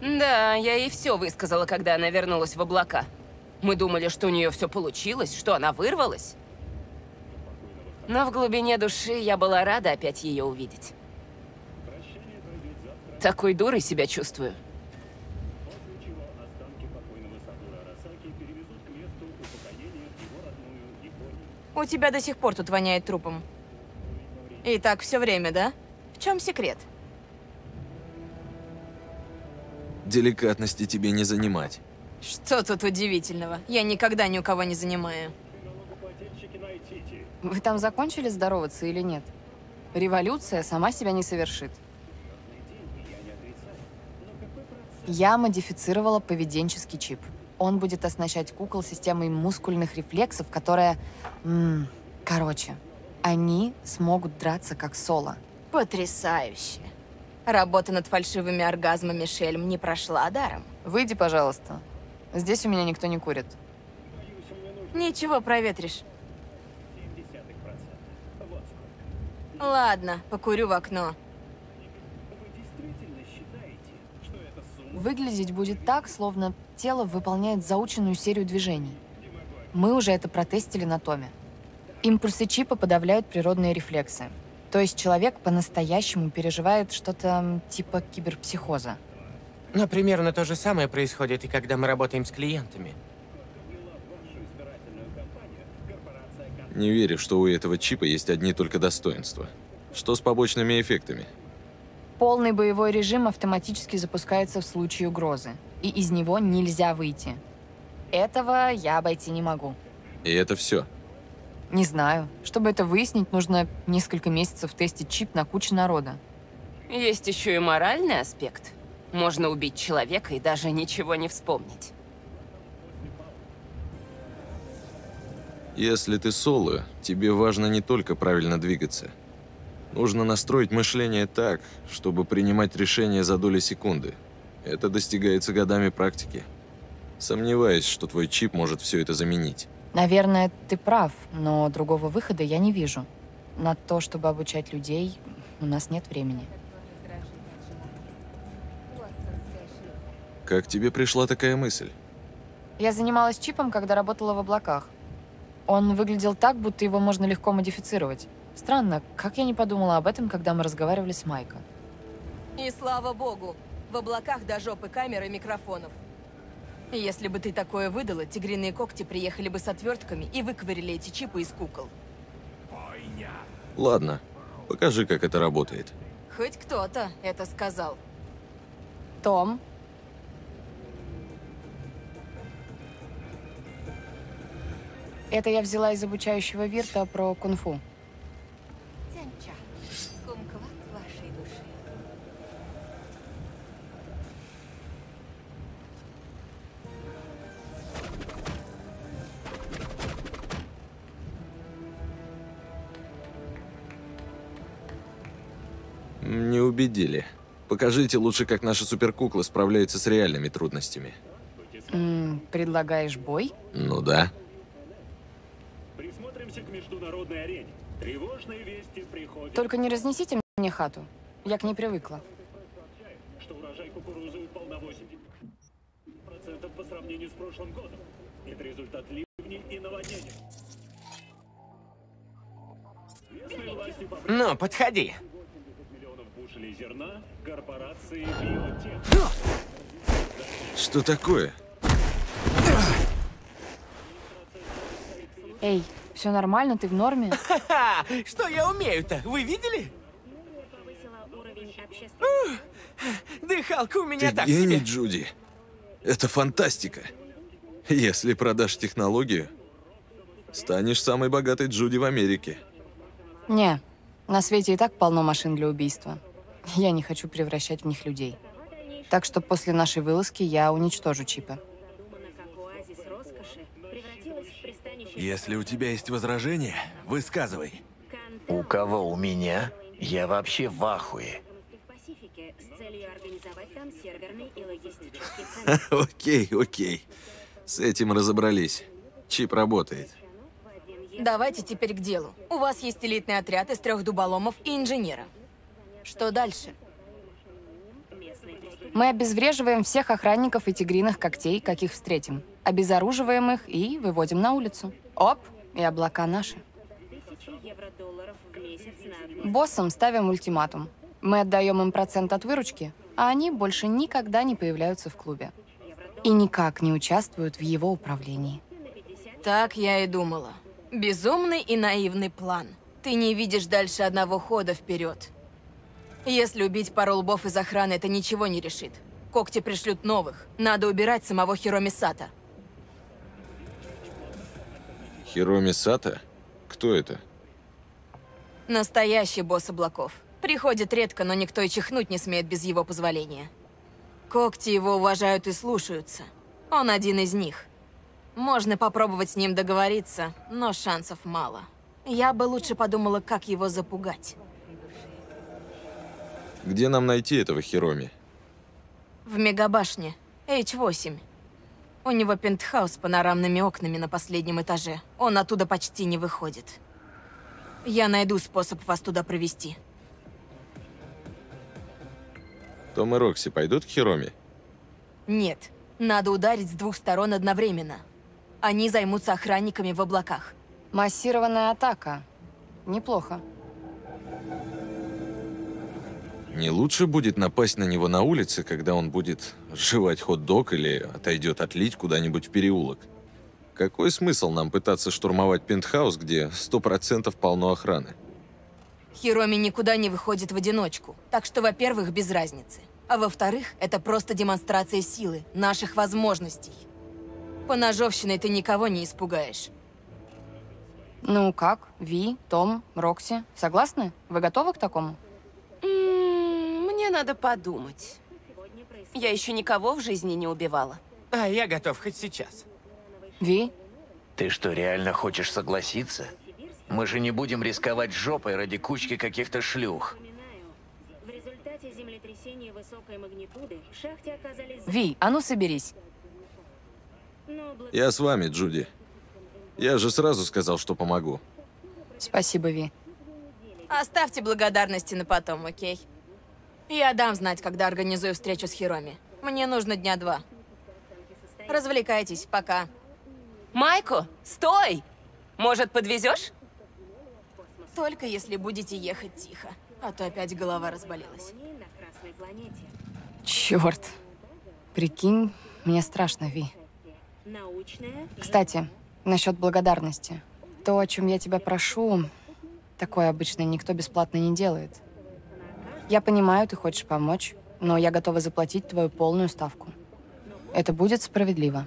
Да, я ей все высказала, когда она вернулась в облака. Мы думали, что у нее все получилось, что она вырвалась. Но в глубине души я была рада опять ее увидеть. Такой дурой себя чувствую. У тебя до сих пор тут воняет трупом. И так все время, да? В чем секрет? Деликатности тебе не занимать. Что тут удивительного? Я никогда ни у кого не занимаю. Вы там закончили здороваться или нет? Революция сама себя не совершит. Я модифицировала поведенческий чип. Он будет оснащать кукол системой мускульных рефлексов, которая... М -м, короче, они смогут драться как соло. Потрясающе. Работа над фальшивыми оргазмами Шельм не прошла даром. Выйди, пожалуйста. Здесь у меня никто не курит. Ничего, проветришь. Ладно, покурю в окно. Выглядеть будет так, словно тело выполняет заученную серию движений. Мы уже это протестили на Томе. Импульсы чипа подавляют природные рефлексы. То есть человек по-настоящему переживает что-то типа киберпсихоза. Но примерно то же самое происходит и когда мы работаем с клиентами. Не верю, что у этого чипа есть одни только достоинства. Что с побочными эффектами? Полный боевой режим автоматически запускается в случае угрозы, и из него нельзя выйти. Этого я обойти не могу. И это все? Не знаю. Чтобы это выяснить, нужно несколько месяцев тестить чип на кучу народа. Есть еще и моральный аспект. Можно убить человека и даже ничего не вспомнить. Если ты соло, тебе важно не только правильно двигаться. Нужно настроить мышление так, чтобы принимать решения за доли секунды. Это достигается годами практики. Сомневаюсь, что твой чип может все это заменить. Наверное, ты прав, но другого выхода я не вижу. На то, чтобы обучать людей, у нас нет времени. Как тебе пришла такая мысль? Я занималась чипом, когда работала в облаках. Он выглядел так, будто его можно легко модифицировать. Странно, как я не подумала об этом, когда мы разговаривали с Майко. И слава богу, в облаках до жопы камер и микрофонов. Если бы ты такое выдала, тигриные когти приехали бы с отвертками и выковырили эти чипы из кукол. Ладно, покажи, как это работает. Хоть кто-то это сказал. Том? Это я взяла из обучающего вирта про кунг-фу. Убедили. Покажите лучше, как наша суперкукла справляется с реальными трудностями. М -м, предлагаешь бой? Ну да. Присмотримся к международной арене. Тревожные вести приходят. Только не разнесите мне хату. Я к ней привыкла. Что урожай кукурузы упал на 80% по сравнению с прошлым годом. Это результат ливней и наводнений. Ну, подходи. Бушелей зерна корпорации Биотех. Что такое? Эй, все нормально, ты в норме? *laughs* Что я умею-то? Вы видели? Дыхалка у меня Ты так гений, себе. Джуди. Это фантастика. Если продашь технологию, станешь самой богатой Джуди в Америке. Не, на свете и так полно машин для убийства. Я не хочу превращать в них людей. Так что после нашей вылазки я уничтожу чипы. Если у тебя есть возражения, высказывай. У кого у меня? Я вообще в ахуе. *laughs* Окей, окей. С этим разобрались. Чип работает. Давайте теперь к делу. У вас есть элитный отряд из трех дуболомов и инженера. Что дальше? Мы обезвреживаем всех охранников и тигриных когтей, каких встретим. Обезоруживаем их и выводим на улицу. Оп, и облака наши. Боссам ставим ультиматум. Мы отдаем им процент от выручки, а они больше никогда не появляются в клубе. И никак не участвуют в его управлении. Так я и думала. Безумный и наивный план. Ты не видишь дальше одного хода вперед. Если убить пару лбов из охраны, это ничего не решит. Когти пришлют новых. Надо убирать самого Хироми Сата. Хироми Сата? Кто это? Настоящий босс облаков. Приходит редко, но никто и чихнуть не смеет без его позволения. Когти его уважают и слушаются. Он один из них. Можно попробовать с ним договориться, но шансов мало. Я бы лучше подумала, как его запугать. Где нам найти этого Хироми? В мегабашне. H8. У него пентхаус с панорамными окнами на последнем этаже. Он оттуда почти не выходит. Я найду способ вас туда провести. Том и Рокси пойдут к Хироми? Нет, надо ударить с двух сторон одновременно. Они займутся охранниками в облаках. Массированная атака. Неплохо. Не лучше будет напасть на него на улице, когда он будет жевать хот-дог или отойдет отлить куда-нибудь в переулок? Какой смысл нам пытаться штурмовать пентхаус, где сто процентов полно охраны? Хироми никуда не выходит в одиночку. Так что, во-первых, без разницы. А во-вторых, это просто демонстрация силы, наших возможностей. Поножовщиной ты никого не испугаешь. Ну как, Ви, Том, Рокси, согласны? Вы готовы к такому? М, Мне надо подумать. Я еще никого в жизни не убивала. А я готов хоть сейчас. Ви? Ты что, реально хочешь согласиться? Мы же не будем рисковать жопой ради кучки каких-то шлюх. В результате землетрясения высокой магнитуды в шахте оказались... Ви, а ну соберись. Я с вами, Джуди. Я же сразу сказал, что помогу. Спасибо, Ви. Оставьте благодарности на потом, окей? Я дам знать, когда организую встречу с Хироми. Мне нужно дня два. Развлекайтесь, пока. Майко, стой! Может, подвезешь? Только если будете ехать тихо, а то опять голова разболелась. Черт. Прикинь, мне страшно, Ви. Кстати, насчет благодарности. То, о чем я тебя прошу, такое обычно никто бесплатно не делает. Я понимаю, ты хочешь помочь, но я готова заплатить твою полную ставку. Это будет справедливо.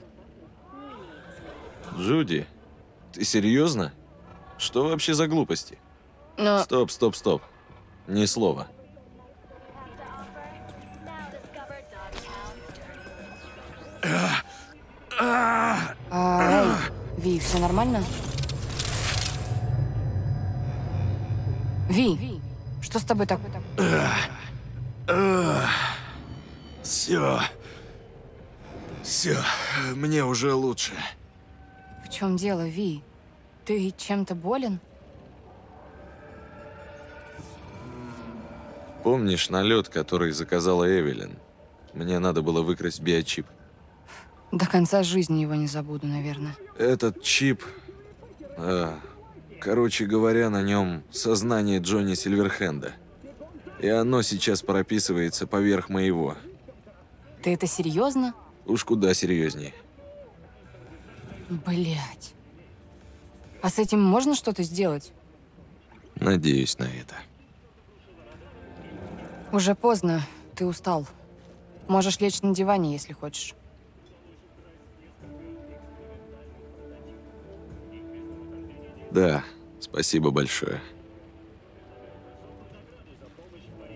Джуди, ты серьезно? Что вообще за глупости? Но... Стоп, стоп, стоп. Ни слова. А, эй, Ви, все нормально? Ви, что с тобой так? Все. Все. Мне уже лучше. В чем дело, Ви? Ты чем-то болен? Помнишь налет, который заказала Эвелин? Мне надо было выкрасть биочип. До конца жизни его не забуду, наверное. Этот чип... а, Короче говоря, на нем сознание Джонни Сильверхенда. И оно сейчас прописывается поверх моего. Ты это серьезно? Уж куда серьезнее. Блять. А с этим можно что-то сделать? Надеюсь на это. Уже поздно. Ты устал. Можешь лечь на диване, если хочешь. Да, спасибо большое.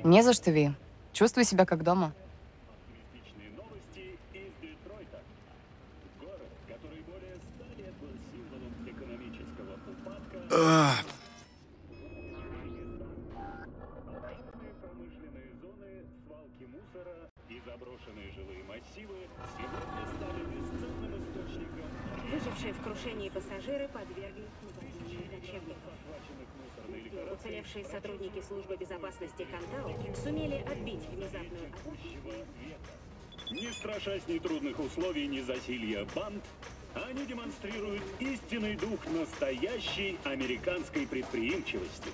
Не за что, Ви. Чувствуй себя как дома. А, и заброшенные жилые массивы сегодня стали бесценным источником Выжившие в крушении пассажиры подверглись. Уцелевшие сотрудники службы безопасности Кантау сумели отбить внезапную атаку. Не страшась ни трудных условий, ни засилья банд, они демонстрируют истинный дух настоящей американской предприимчивости.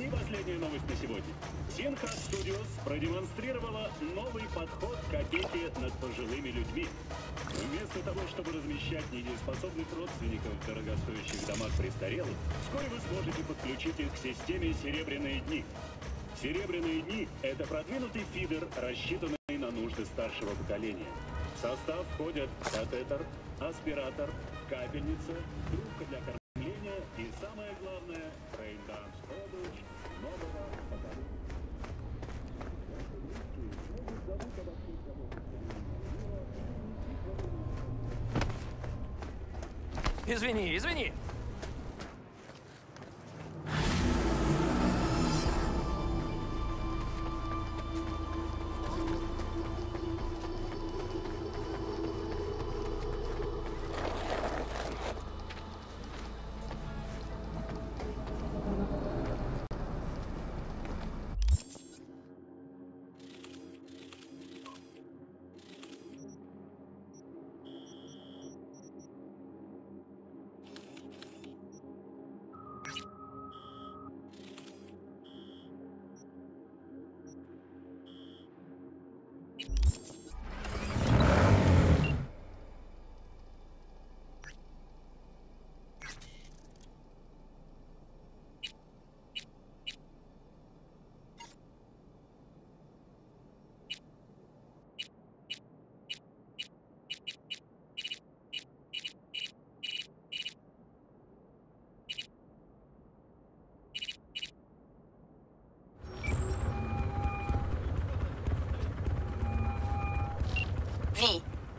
И последняя новость на сегодня. Синхат Studios продемонстрировала новый подход к опеке над пожилыми людьми. Вместо того, чтобы размещать недееспособных родственников в дорогостоящих домах престарелых, вскоре вы сможете подключить их к системе «Серебряные дни». «Серебряные дни» — это продвинутый фидер, рассчитанный на нужды старшего поколения. В состав входят катетер, аспиратор, капельница, трубка для кормления и, самое Извини, извини.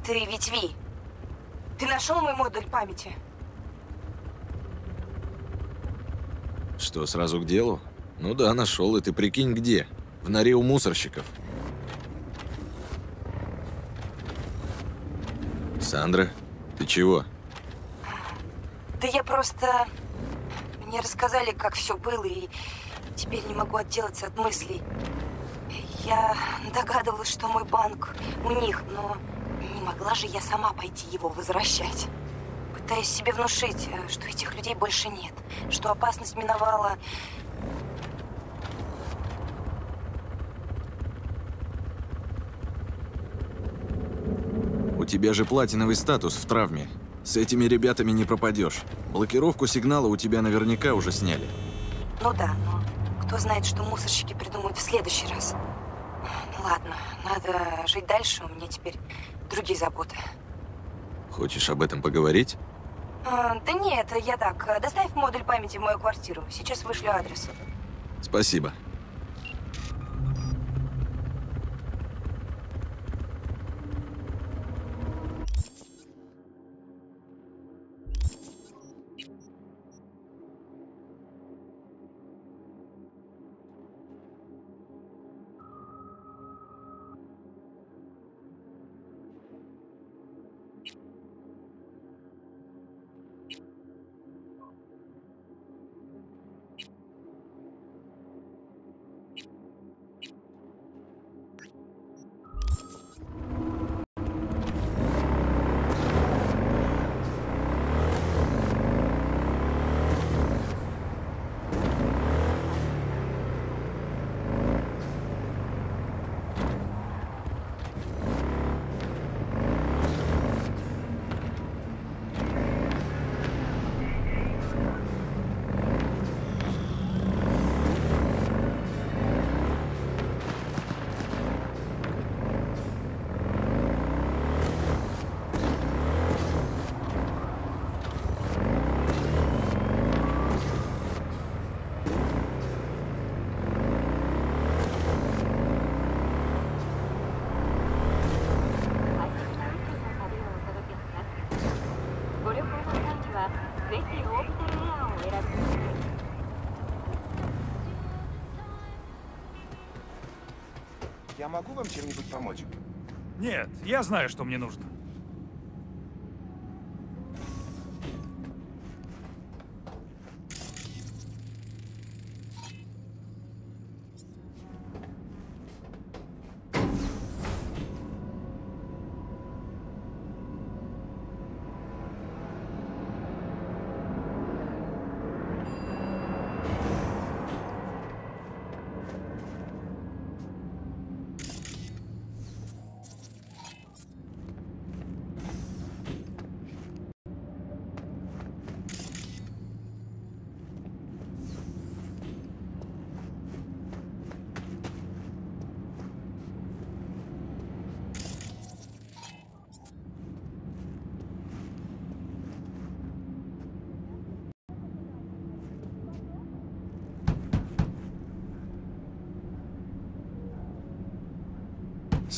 Ты ведь Ви. Ты нашел мой модуль памяти? Что, сразу к делу? Ну да, нашел, и ты прикинь, где? В норе у мусорщиков. Сандра, ты чего? Да я просто... Мне рассказали, как все было, и теперь не могу отделаться от мыслей. Я догадывалась, что мой банк у них, но не могла же я сама пойти его возвращать. Пытаясь себе внушить, э, что этих людей больше нет, что опасность миновала. У тебя же платиновый статус в травме. С этими ребятами не пропадешь. Блокировку сигнала у тебя наверняка уже сняли. Ну да, но кто знает, что мусорщики придумают в следующий раз. Ну ладно, надо жить дальше, у меня теперь другие заботы. Хочешь об этом поговорить? А, да нет, я так, доставь модуль памяти в мою квартиру. Сейчас вышлю адрес. Спасибо. Могу вам чем-нибудь помочь? Нет, я знаю, что мне нужно.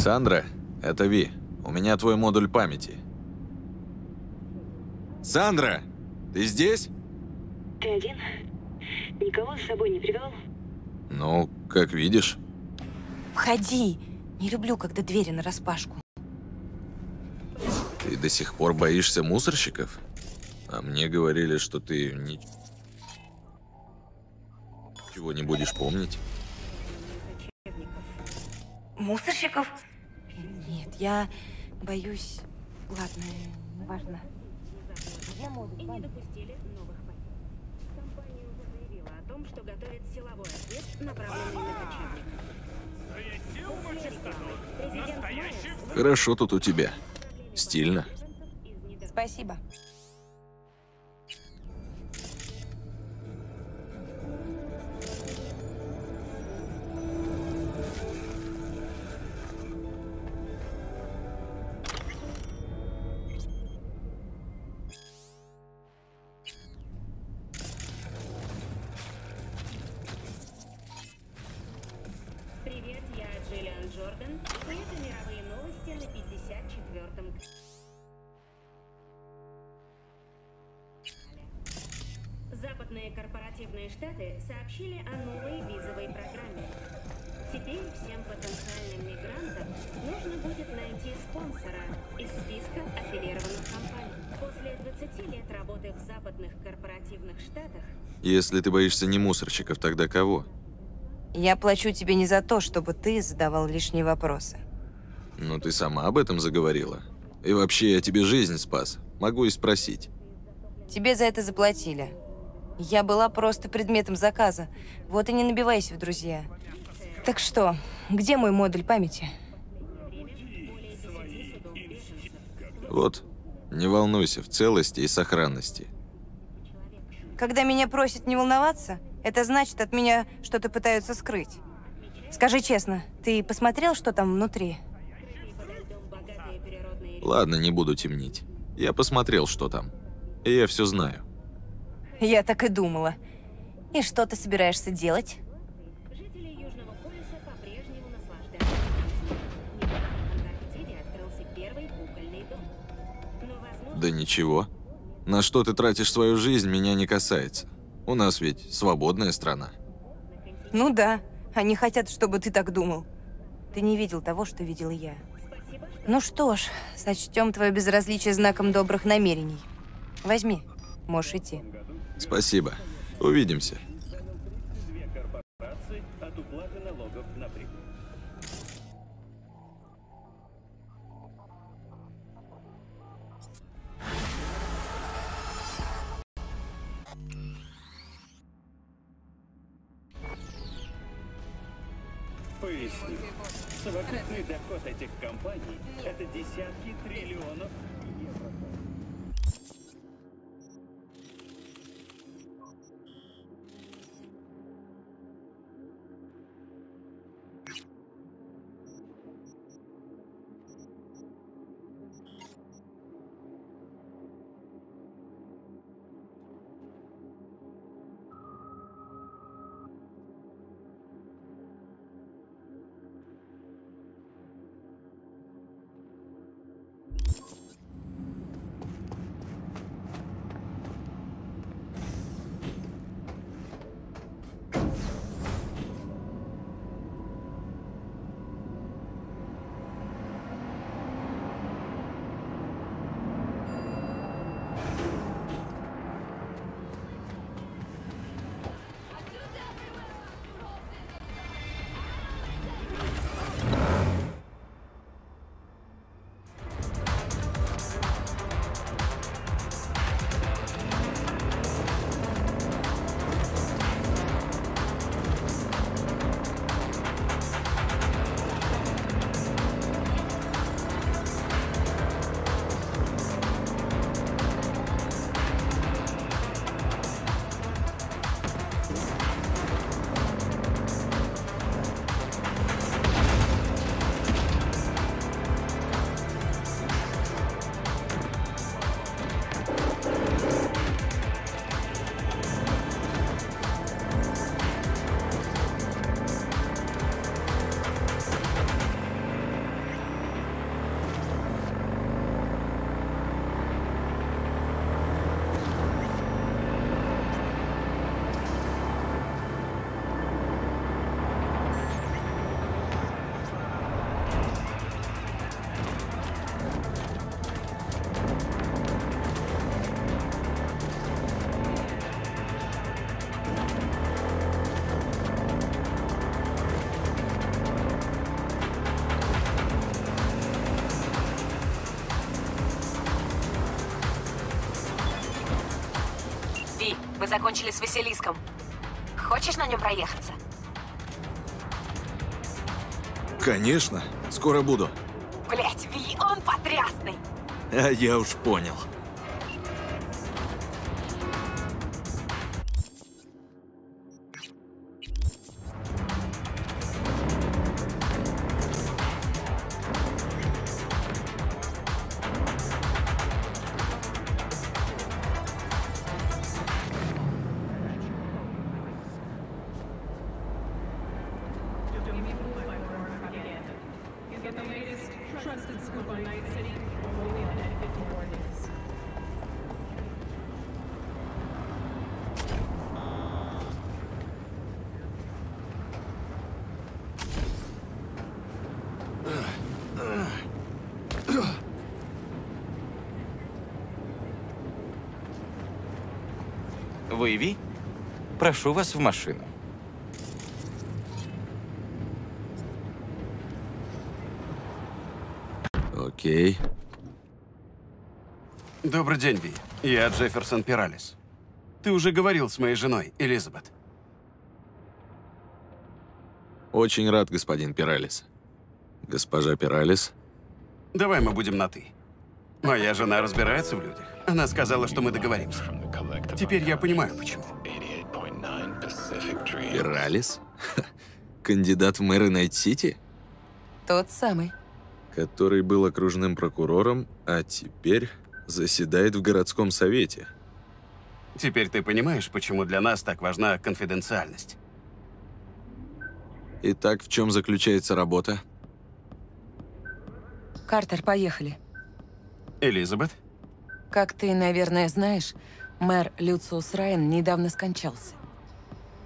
Сандра, это Ви. У меня твой модуль памяти. Сандра, ты здесь? Ты один? Никого с собой не привел? Ну, как видишь. Входи. Не люблю, когда двери нараспашку. Ты до сих пор боишься мусорщиков? А мне говорили, что ты ни- ничего не будешь помнить. Мусорщиков? Я боюсь... Ладно, неважно. И не допустили новых потерь. Компания уже заявила о том, что готовит силовой ответ, направленный на кочевников. Хорошо тут у тебя. Стильно. Спасибо. Программе. Теперь всем потенциальным мигрантам нужно будет найти спонсора из списка аффилированных компаний. После 20 лет работы в западных корпоративных штатах Если ты боишься не мусорщиков, тогда кого? Я плачу тебе не за то, чтобы ты задавал лишние вопросы. Ну, ты сама об этом заговорила. И вообще, я тебе жизнь спас. Могу и спросить. Тебе за это заплатили. Я была просто предметом заказа. Вот и не набивайся в друзья. Так что, где мой модуль памяти? Вот, не волнуйся, в целости и сохранности. Когда меня просят не волноваться, это значит, от меня что-то пытаются скрыть. Скажи честно, ты посмотрел, что там внутри? Ладно, не буду темнить. Я посмотрел, что там. И я все знаю. Я так и думала. И что ты собираешься делать? жители Южного полюса по-прежнему наслаждаются жизнью. Недавно в Антарктиде открылся первый кукольный дом. Но, возможно, Да ничего. На что ты тратишь свою жизнь, меня не касается. У нас ведь свободная страна. Ну да, они хотят, чтобы ты так думал. Ты не видел того, что видел я. Ну что ж, сочтем твое безразличие знаком добрых намерений. Возьми, можешь идти. Спасибо. Увидимся. Поясню. Совокупный доход этих компаний – это десятки триллионов закончили с Василиском. Хочешь на нем проехаться? Конечно, скоро буду. Блять, Ви, он потрясный! А я уж понял. Прошу вас в машину. Окей. Добрый день, Ви. Я Джефферсон Пиралис. Ты уже говорил с моей женой, Элизабет. Очень рад, господин Пиралис. Госпожа Пиралис? Давай мы будем на «ты». Моя жена разбирается в людях. Она сказала, что мы договоримся. Теперь я понимаю, почему. Пералес? Ха, Кандидат в мэры Найт-Сити? Тот самый. Который был окружным прокурором, а теперь заседает в городском совете. Теперь ты понимаешь, почему для нас так важна конфиденциальность. Итак, в чем заключается работа? Картер, поехали. Элизабет? Как ты, наверное, знаешь, мэр Люциус Райан недавно скончался.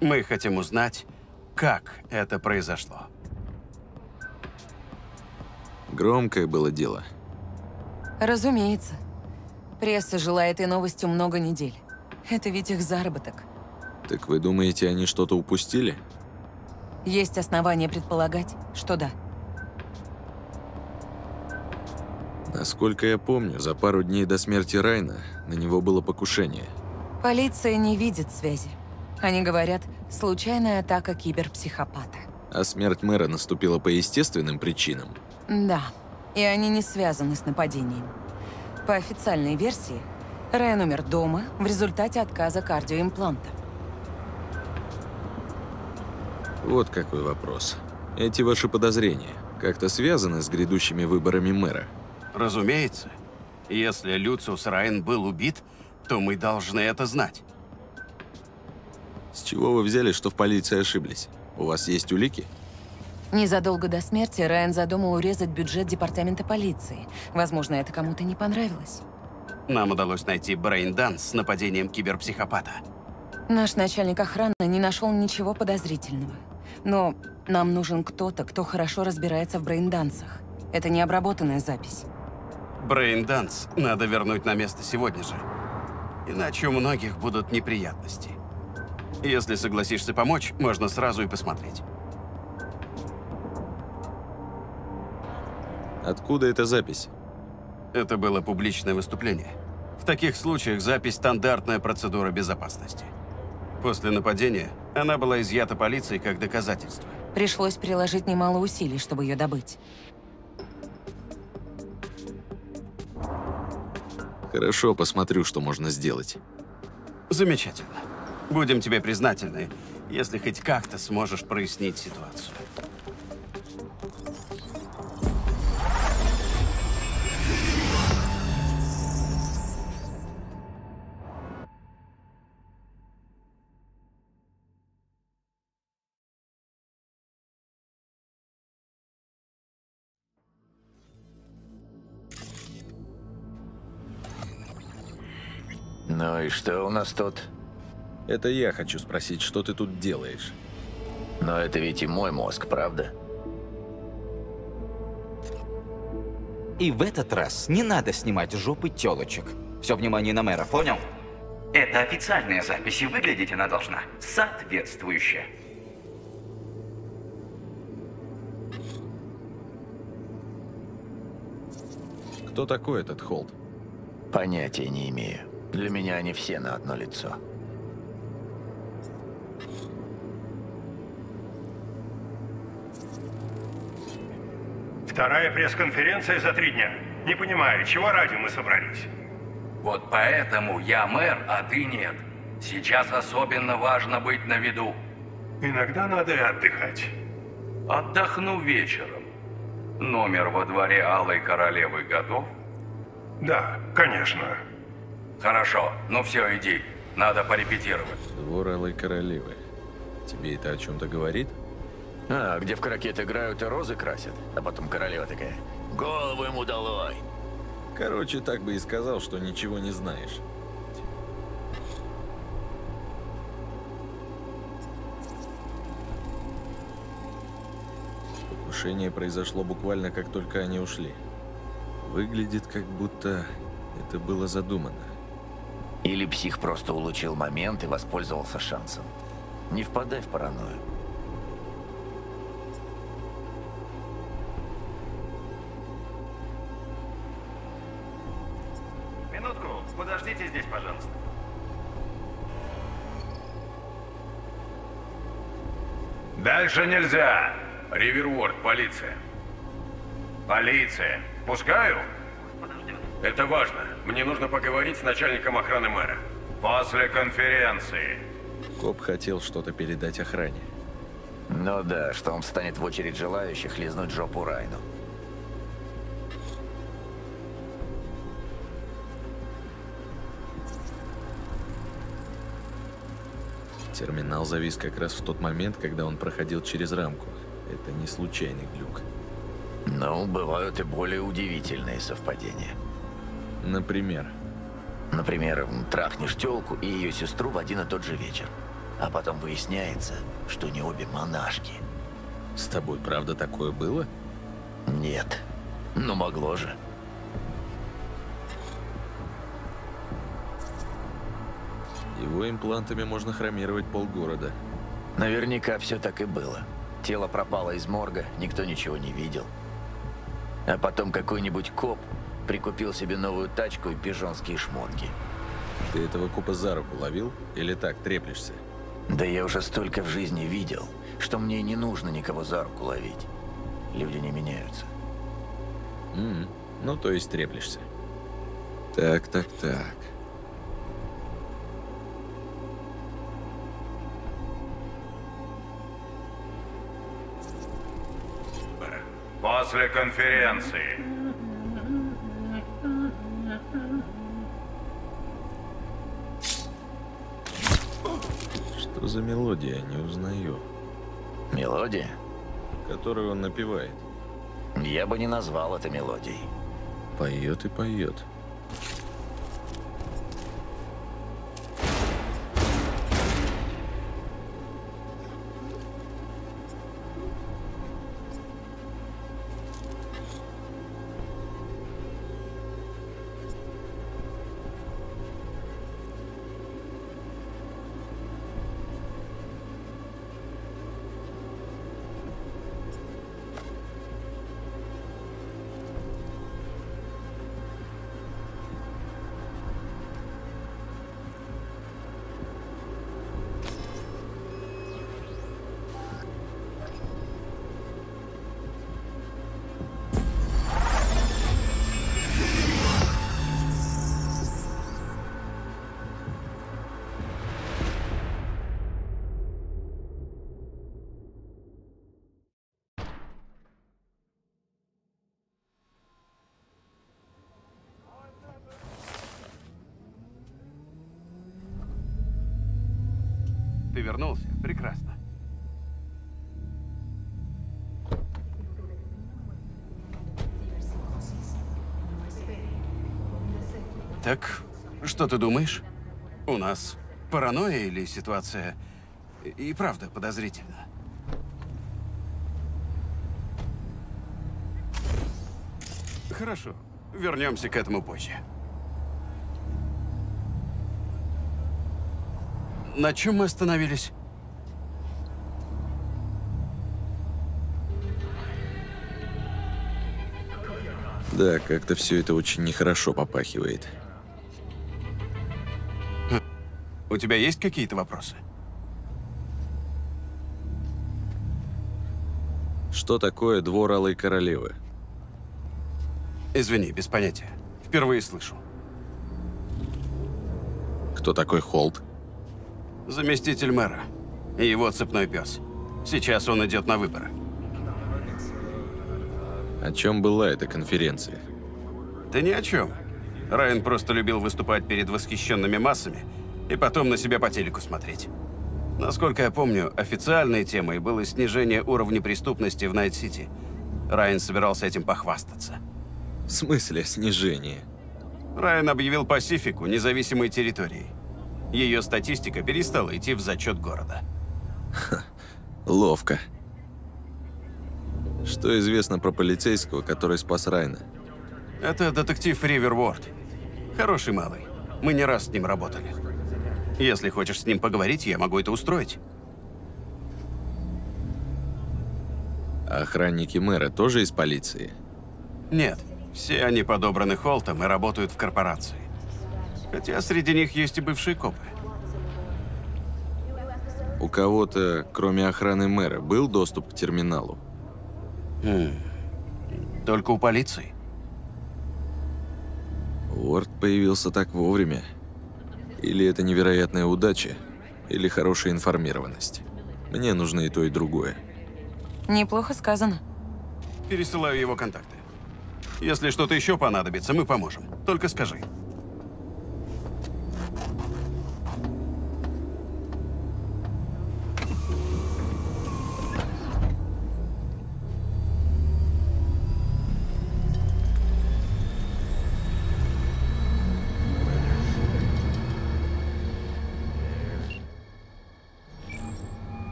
Мы хотим узнать, как это произошло. Громкое было дело. Разумеется. Пресса жила этой новостью много недель. Это ведь их заработок. Так вы думаете, они что-то упустили? Есть основания предполагать, что да. Насколько я помню, за пару дней до смерти Райна на него было покушение. Полиция не видит связи. Они говорят, случайная атака киберпсихопата. А смерть мэра наступила по естественным причинам. Да, и они не связаны с нападением. По официальной версии, Райан умер дома в результате отказа кардиоимпланта. Вот какой вопрос. Эти ваши подозрения как-то связаны с грядущими выборами мэра? Разумеется. Если Люциус Райан был убит, то мы должны это знать. С чего вы взяли, что в полиции ошиблись? У вас есть улики? Незадолго до смерти Райан задумал урезать бюджет департамента полиции. Возможно, это кому-то не понравилось. Нам удалось найти braindance с нападением киберпсихопата. Наш начальник охраны не нашел ничего подозрительного. Но нам нужен кто-то, кто хорошо разбирается в braindance ах. Это не обработанная запись. Braindance надо вернуть на место сегодня же. Иначе у многих будут неприятности. Если согласишься помочь, можно сразу и посмотреть. Откуда эта запись? Это было публичное выступление. В таких случаях запись – стандартная процедура безопасности. После нападения она была изъята полицией как доказательство. Пришлось приложить немало усилий, чтобы ее добыть. Хорошо, посмотрю, что можно сделать. Замечательно. Будем тебе признательны, если хоть как-то сможешь прояснить ситуацию. Ну и что у нас тут? Это я хочу спросить, что ты тут делаешь? Но это ведь и мой мозг, правда? И в этот раз не надо снимать жопы телочек. Все внимание на мэра, понял? Это официальная запись, и выглядеть она должна соответствующе. Кто такой этот Холд? Понятия не имею. Для меня они все на одно лицо. Вторая пресс-конференция за три дня. Не понимаю, чего ради мы собрались? Вот поэтому я мэр, а ты нет. Сейчас особенно важно быть на виду. Иногда надо и отдыхать. Отдохну вечером. Номер во дворе Алой Королевы готов? Да, конечно. Хорошо, ну все, иди. Надо порепетировать. Двор Алой Королевы. Тебе это о чем-то говорит? А, где в крокет играют и розы красят, а потом королева такая. Голову ему долой. Короче, так бы и сказал, что ничего не знаешь. Покушение произошло буквально как только они ушли. Выглядит, как будто это было задумано. Или псих просто улучил момент и воспользовался шансом. Не впадай в паранойю. Дальше нельзя. Риверворд, полиция. Полиция. Пускаю? Это важно. Мне нужно поговорить с начальником охраны мэра. После конференции. Коп хотел что-то передать охране. Ну да, что он встанет в очередь желающих лизнуть жопу Райну. Терминал завис как раз в тот момент, когда он проходил через рамку. Это не случайный глюк. Ну, бывают и более удивительные совпадения. Например? Например, трахнешь тёлку и ее сестру в один и тот же вечер. А потом выясняется, что не обе монашки. С тобой правда такое было? Нет. Но могло же. Его имплантами можно хромировать полгорода. Наверняка все так и было. Тело пропало из морга, никто ничего не видел. А потом какой-нибудь коп прикупил себе новую тачку и пижонские шмотки. Ты этого копа за руку ловил? Или так, треплешься? Да я уже столько в жизни видел, что мне не нужно никого за руку ловить. Люди не меняются. М -м, ну, то есть треплешься. Так, так, так. После конференции. Что за мелодия, не узнаю. Мелодия? Которую он напевает. Я бы не назвал это мелодией. Поет и поет. Вернулся? Прекрасно. Так, что ты думаешь? У нас паранойя или ситуация и правда подозрительна? Хорошо, вернемся к этому позже. На чем мы остановились? Да, как-то все это очень нехорошо попахивает. У тебя есть какие-то вопросы? Что такое двор Алой Королевы? Извини, без понятия. Впервые слышу. Кто такой Холт? Заместитель мэра. И его цепной пес. Сейчас он идет на выборы. О чем была эта конференция? Да ни о чем. Райан просто любил выступать перед восхищенными массами и потом на себя по телеку смотреть. Насколько я помню, официальной темой было снижение уровня преступности в Найт-Сити. Райан собирался этим похвастаться. В смысле снижение? Райан объявил Пасифику независимой территорией. Ее статистика перестала идти в зачет города. Ловко. Что известно про полицейского, который спас Райна? Это детектив Ривер Уорд. Хороший малый. Мы не раз с ним работали. Если хочешь с ним поговорить, я могу это устроить. Охранники мэра тоже из полиции? Нет. Все они подобраны Холтом и работают в корпорации. Хотя среди них есть и бывшие копы. У кого-то, кроме охраны мэра, был доступ к терминалу? Хм. Только у полиции. Уорд появился так вовремя. Или это невероятная удача, или хорошая информированность. Мне нужно и то, и другое. Неплохо сказано. Пересылаю его контакты. Если что-то еще понадобится, мы поможем. Только скажи.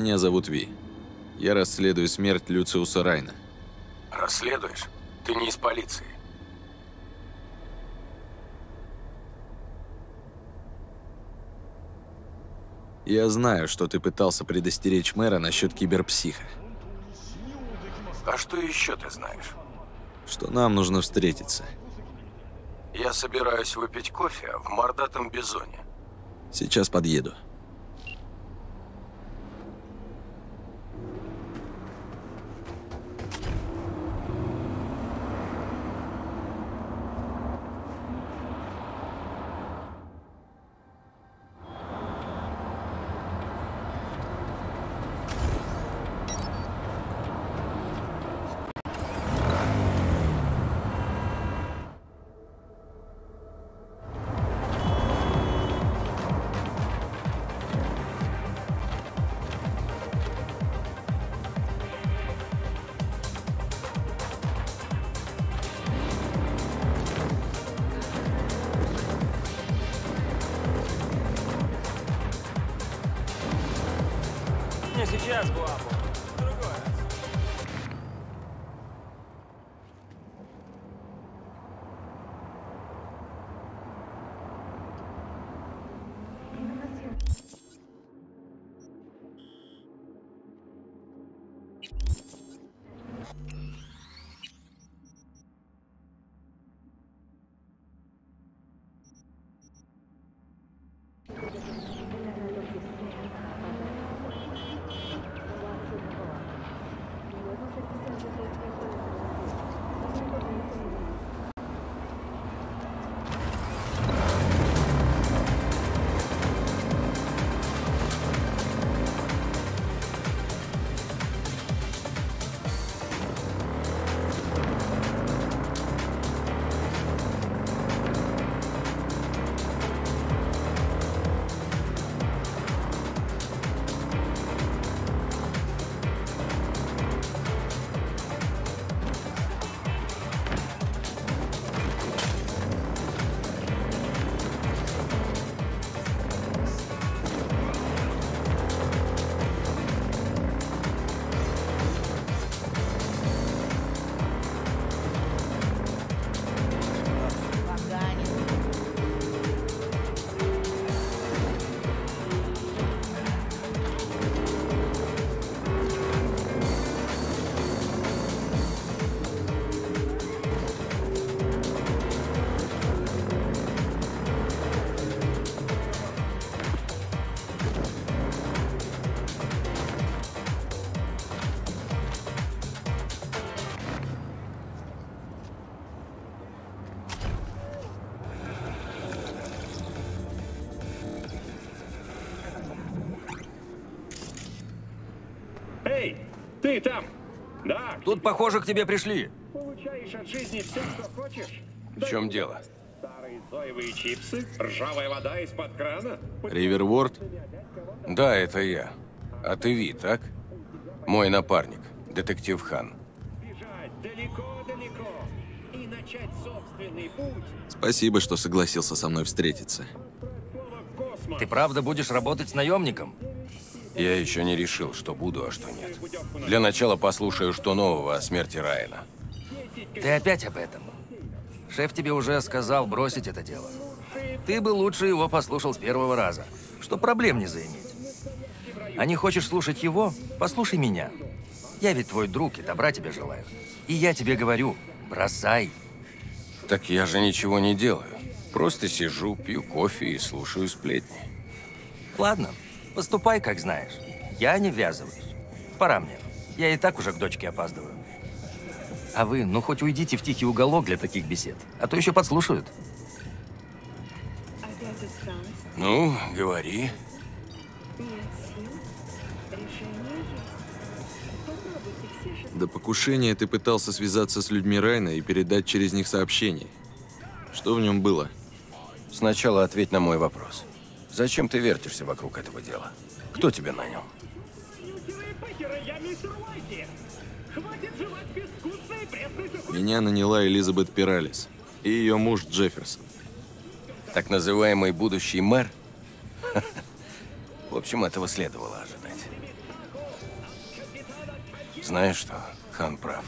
Меня зовут Ви. Я расследую смерть Люциуса Райна. Расследуешь? Ты не из полиции. Я знаю, что ты пытался предостеречь мэра насчет киберпсиха. А что еще ты знаешь? Что нам нужно встретиться. Я собираюсь выпить кофе в мордатом бизоне. Сейчас подъеду. Ты там! Да, Тут, похоже, к тебе пришли. получаешь от жизни все, что хочешь. В чем дело? Старые соевые чипсы, ржавая вода из-под крана. Риверворд? Да, это я. А ты Ви, так? Мой напарник, детектив Хан. Бежать далеко-далеко и начать собственный путь. Спасибо, что согласился со мной встретиться. Ты правда будешь работать с наемником? Я еще не решил, что буду, а что нет. Для начала послушаю, что нового о смерти Райана. Ты опять об этом. Шеф тебе уже сказал бросить это дело. Ты бы лучше его послушал с первого раза. Что проблем не заиметь. А не хочешь слушать его? Послушай меня. Я ведь твой друг и добра тебе желаю. И я тебе говорю, бросай. Так я же ничего не делаю. Просто сижу, пью кофе и слушаю сплетни. Ладно, поступай, как знаешь. Я не ввязываюсь. Пора мне. Я и так уже к дочке опаздываю. А вы, ну хоть уйдите в тихий уголок для таких бесед, а то еще подслушают. Ну, говори. До покушения ты пытался связаться с людьми Райна и передать через них сообщение. Что в нем было? Сначала ответь на мой вопрос. Зачем ты вертишься вокруг этого дела? Кто тебя нанял? Меня наняла Элизабет Пиралис и ее муж Джефферсон. Так называемый будущий мэр? *laughs* В общем, этого следовало ожидать. Знаешь что, Хан прав.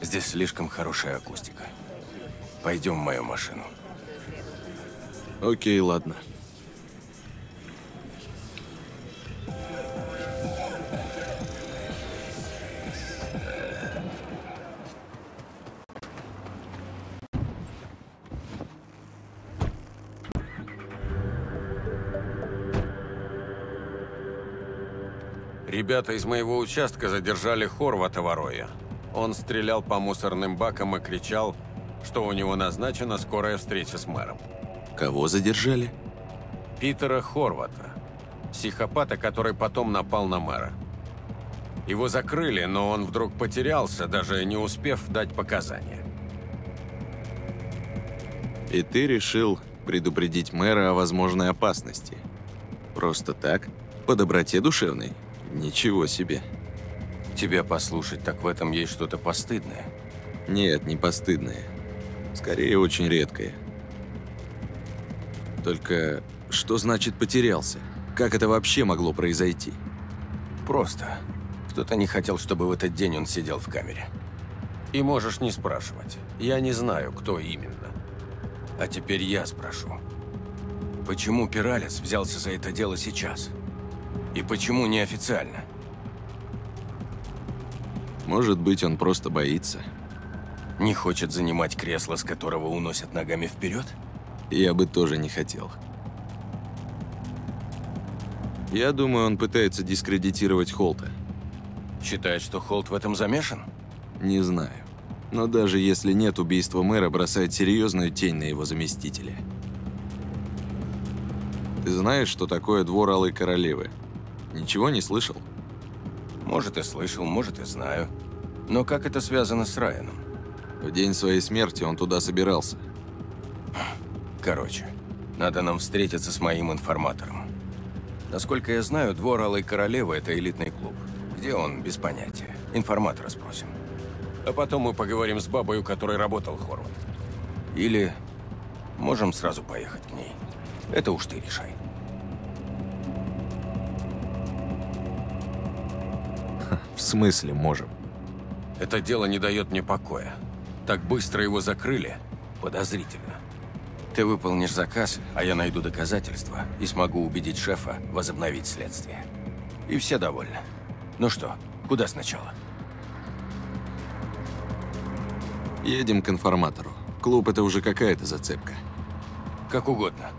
Здесь слишком хорошая акустика. Пойдем в мою машину. Окей, ладно. Ребята из моего участка задержали Хорвата в. Он стрелял по мусорным бакам и кричал, что у него назначена скорая встреча с мэром. Кого задержали? Питера Хорвата, психопата, который потом напал на мэра. Его закрыли, но он вдруг потерялся, даже не успев дать показания. И ты решил предупредить мэра о возможной опасности. Просто так? По доброте душевной? Ничего себе. Тебя послушать, так в этом есть что-то постыдное. Нет, не постыдное. Скорее, очень редкое. Только что значит потерялся? Как это вообще могло произойти? Просто. Кто-то не хотел, чтобы в этот день он сидел в камере. И можешь не спрашивать. Я не знаю, кто именно. А теперь я спрошу. Почему Пиралес взялся за это дело сейчас? И почему неофициально? Может быть, он просто боится. Не хочет занимать кресло, с которого уносят ногами вперед? Я бы тоже не хотел. Я думаю, он пытается дискредитировать Холта. Считает, что Холт в этом замешан? Не знаю. Но даже если нет, убийство мэра бросает серьезную тень на его заместителя. Ты знаешь, что такое двор Алой Королевы? Ничего не слышал? Может, и слышал, может, и знаю. Но как это связано с Райаном? В день своей смерти он туда собирался. Короче, надо нам встретиться с моим информатором. Насколько я знаю, двор Алой Королевы – это элитный клуб. Где он, без понятия. Информатора спросим. А потом мы поговорим с бабой, у которой работал Хорват. Или можем сразу поехать к ней. Это уж ты решай. Смысле можем? Это дело не дает мне покоя. Так быстро его закрыли. Подозрительно. Ты выполнишь заказ, а я найду доказательства и смогу убедить шефа возобновить следствие. И все довольны. Ну что, куда сначала? Едем к информатору. Клуб – это уже какая-то зацепка. Как угодно.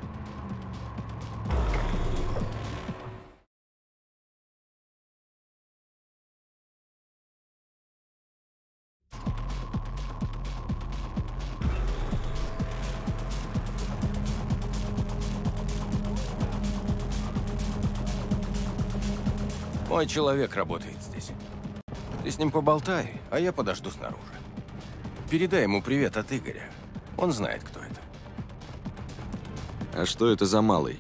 Мой человек работает здесь. Ты с ним поболтай, а я подожду снаружи. Передай ему привет от Игоря. Он знает, кто это. А что это за малый?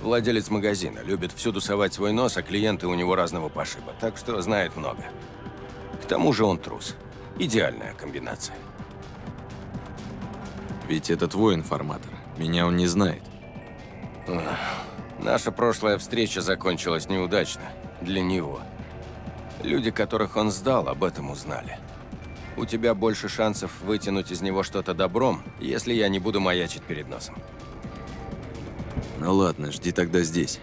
Владелец магазина. Любит всюду совать свой нос, а клиенты у него разного пошиба. Так что знает много. К тому же он трус. Идеальная комбинация. Ведь это твой информатор. Меня он не знает. Наша прошлая встреча закончилась неудачно. Для него. Люди, которых он сдал, об этом узнали. У тебя больше шансов вытянуть из него что-то добром, если я не буду маячить перед носом. Ну ладно, жди тогда здесь.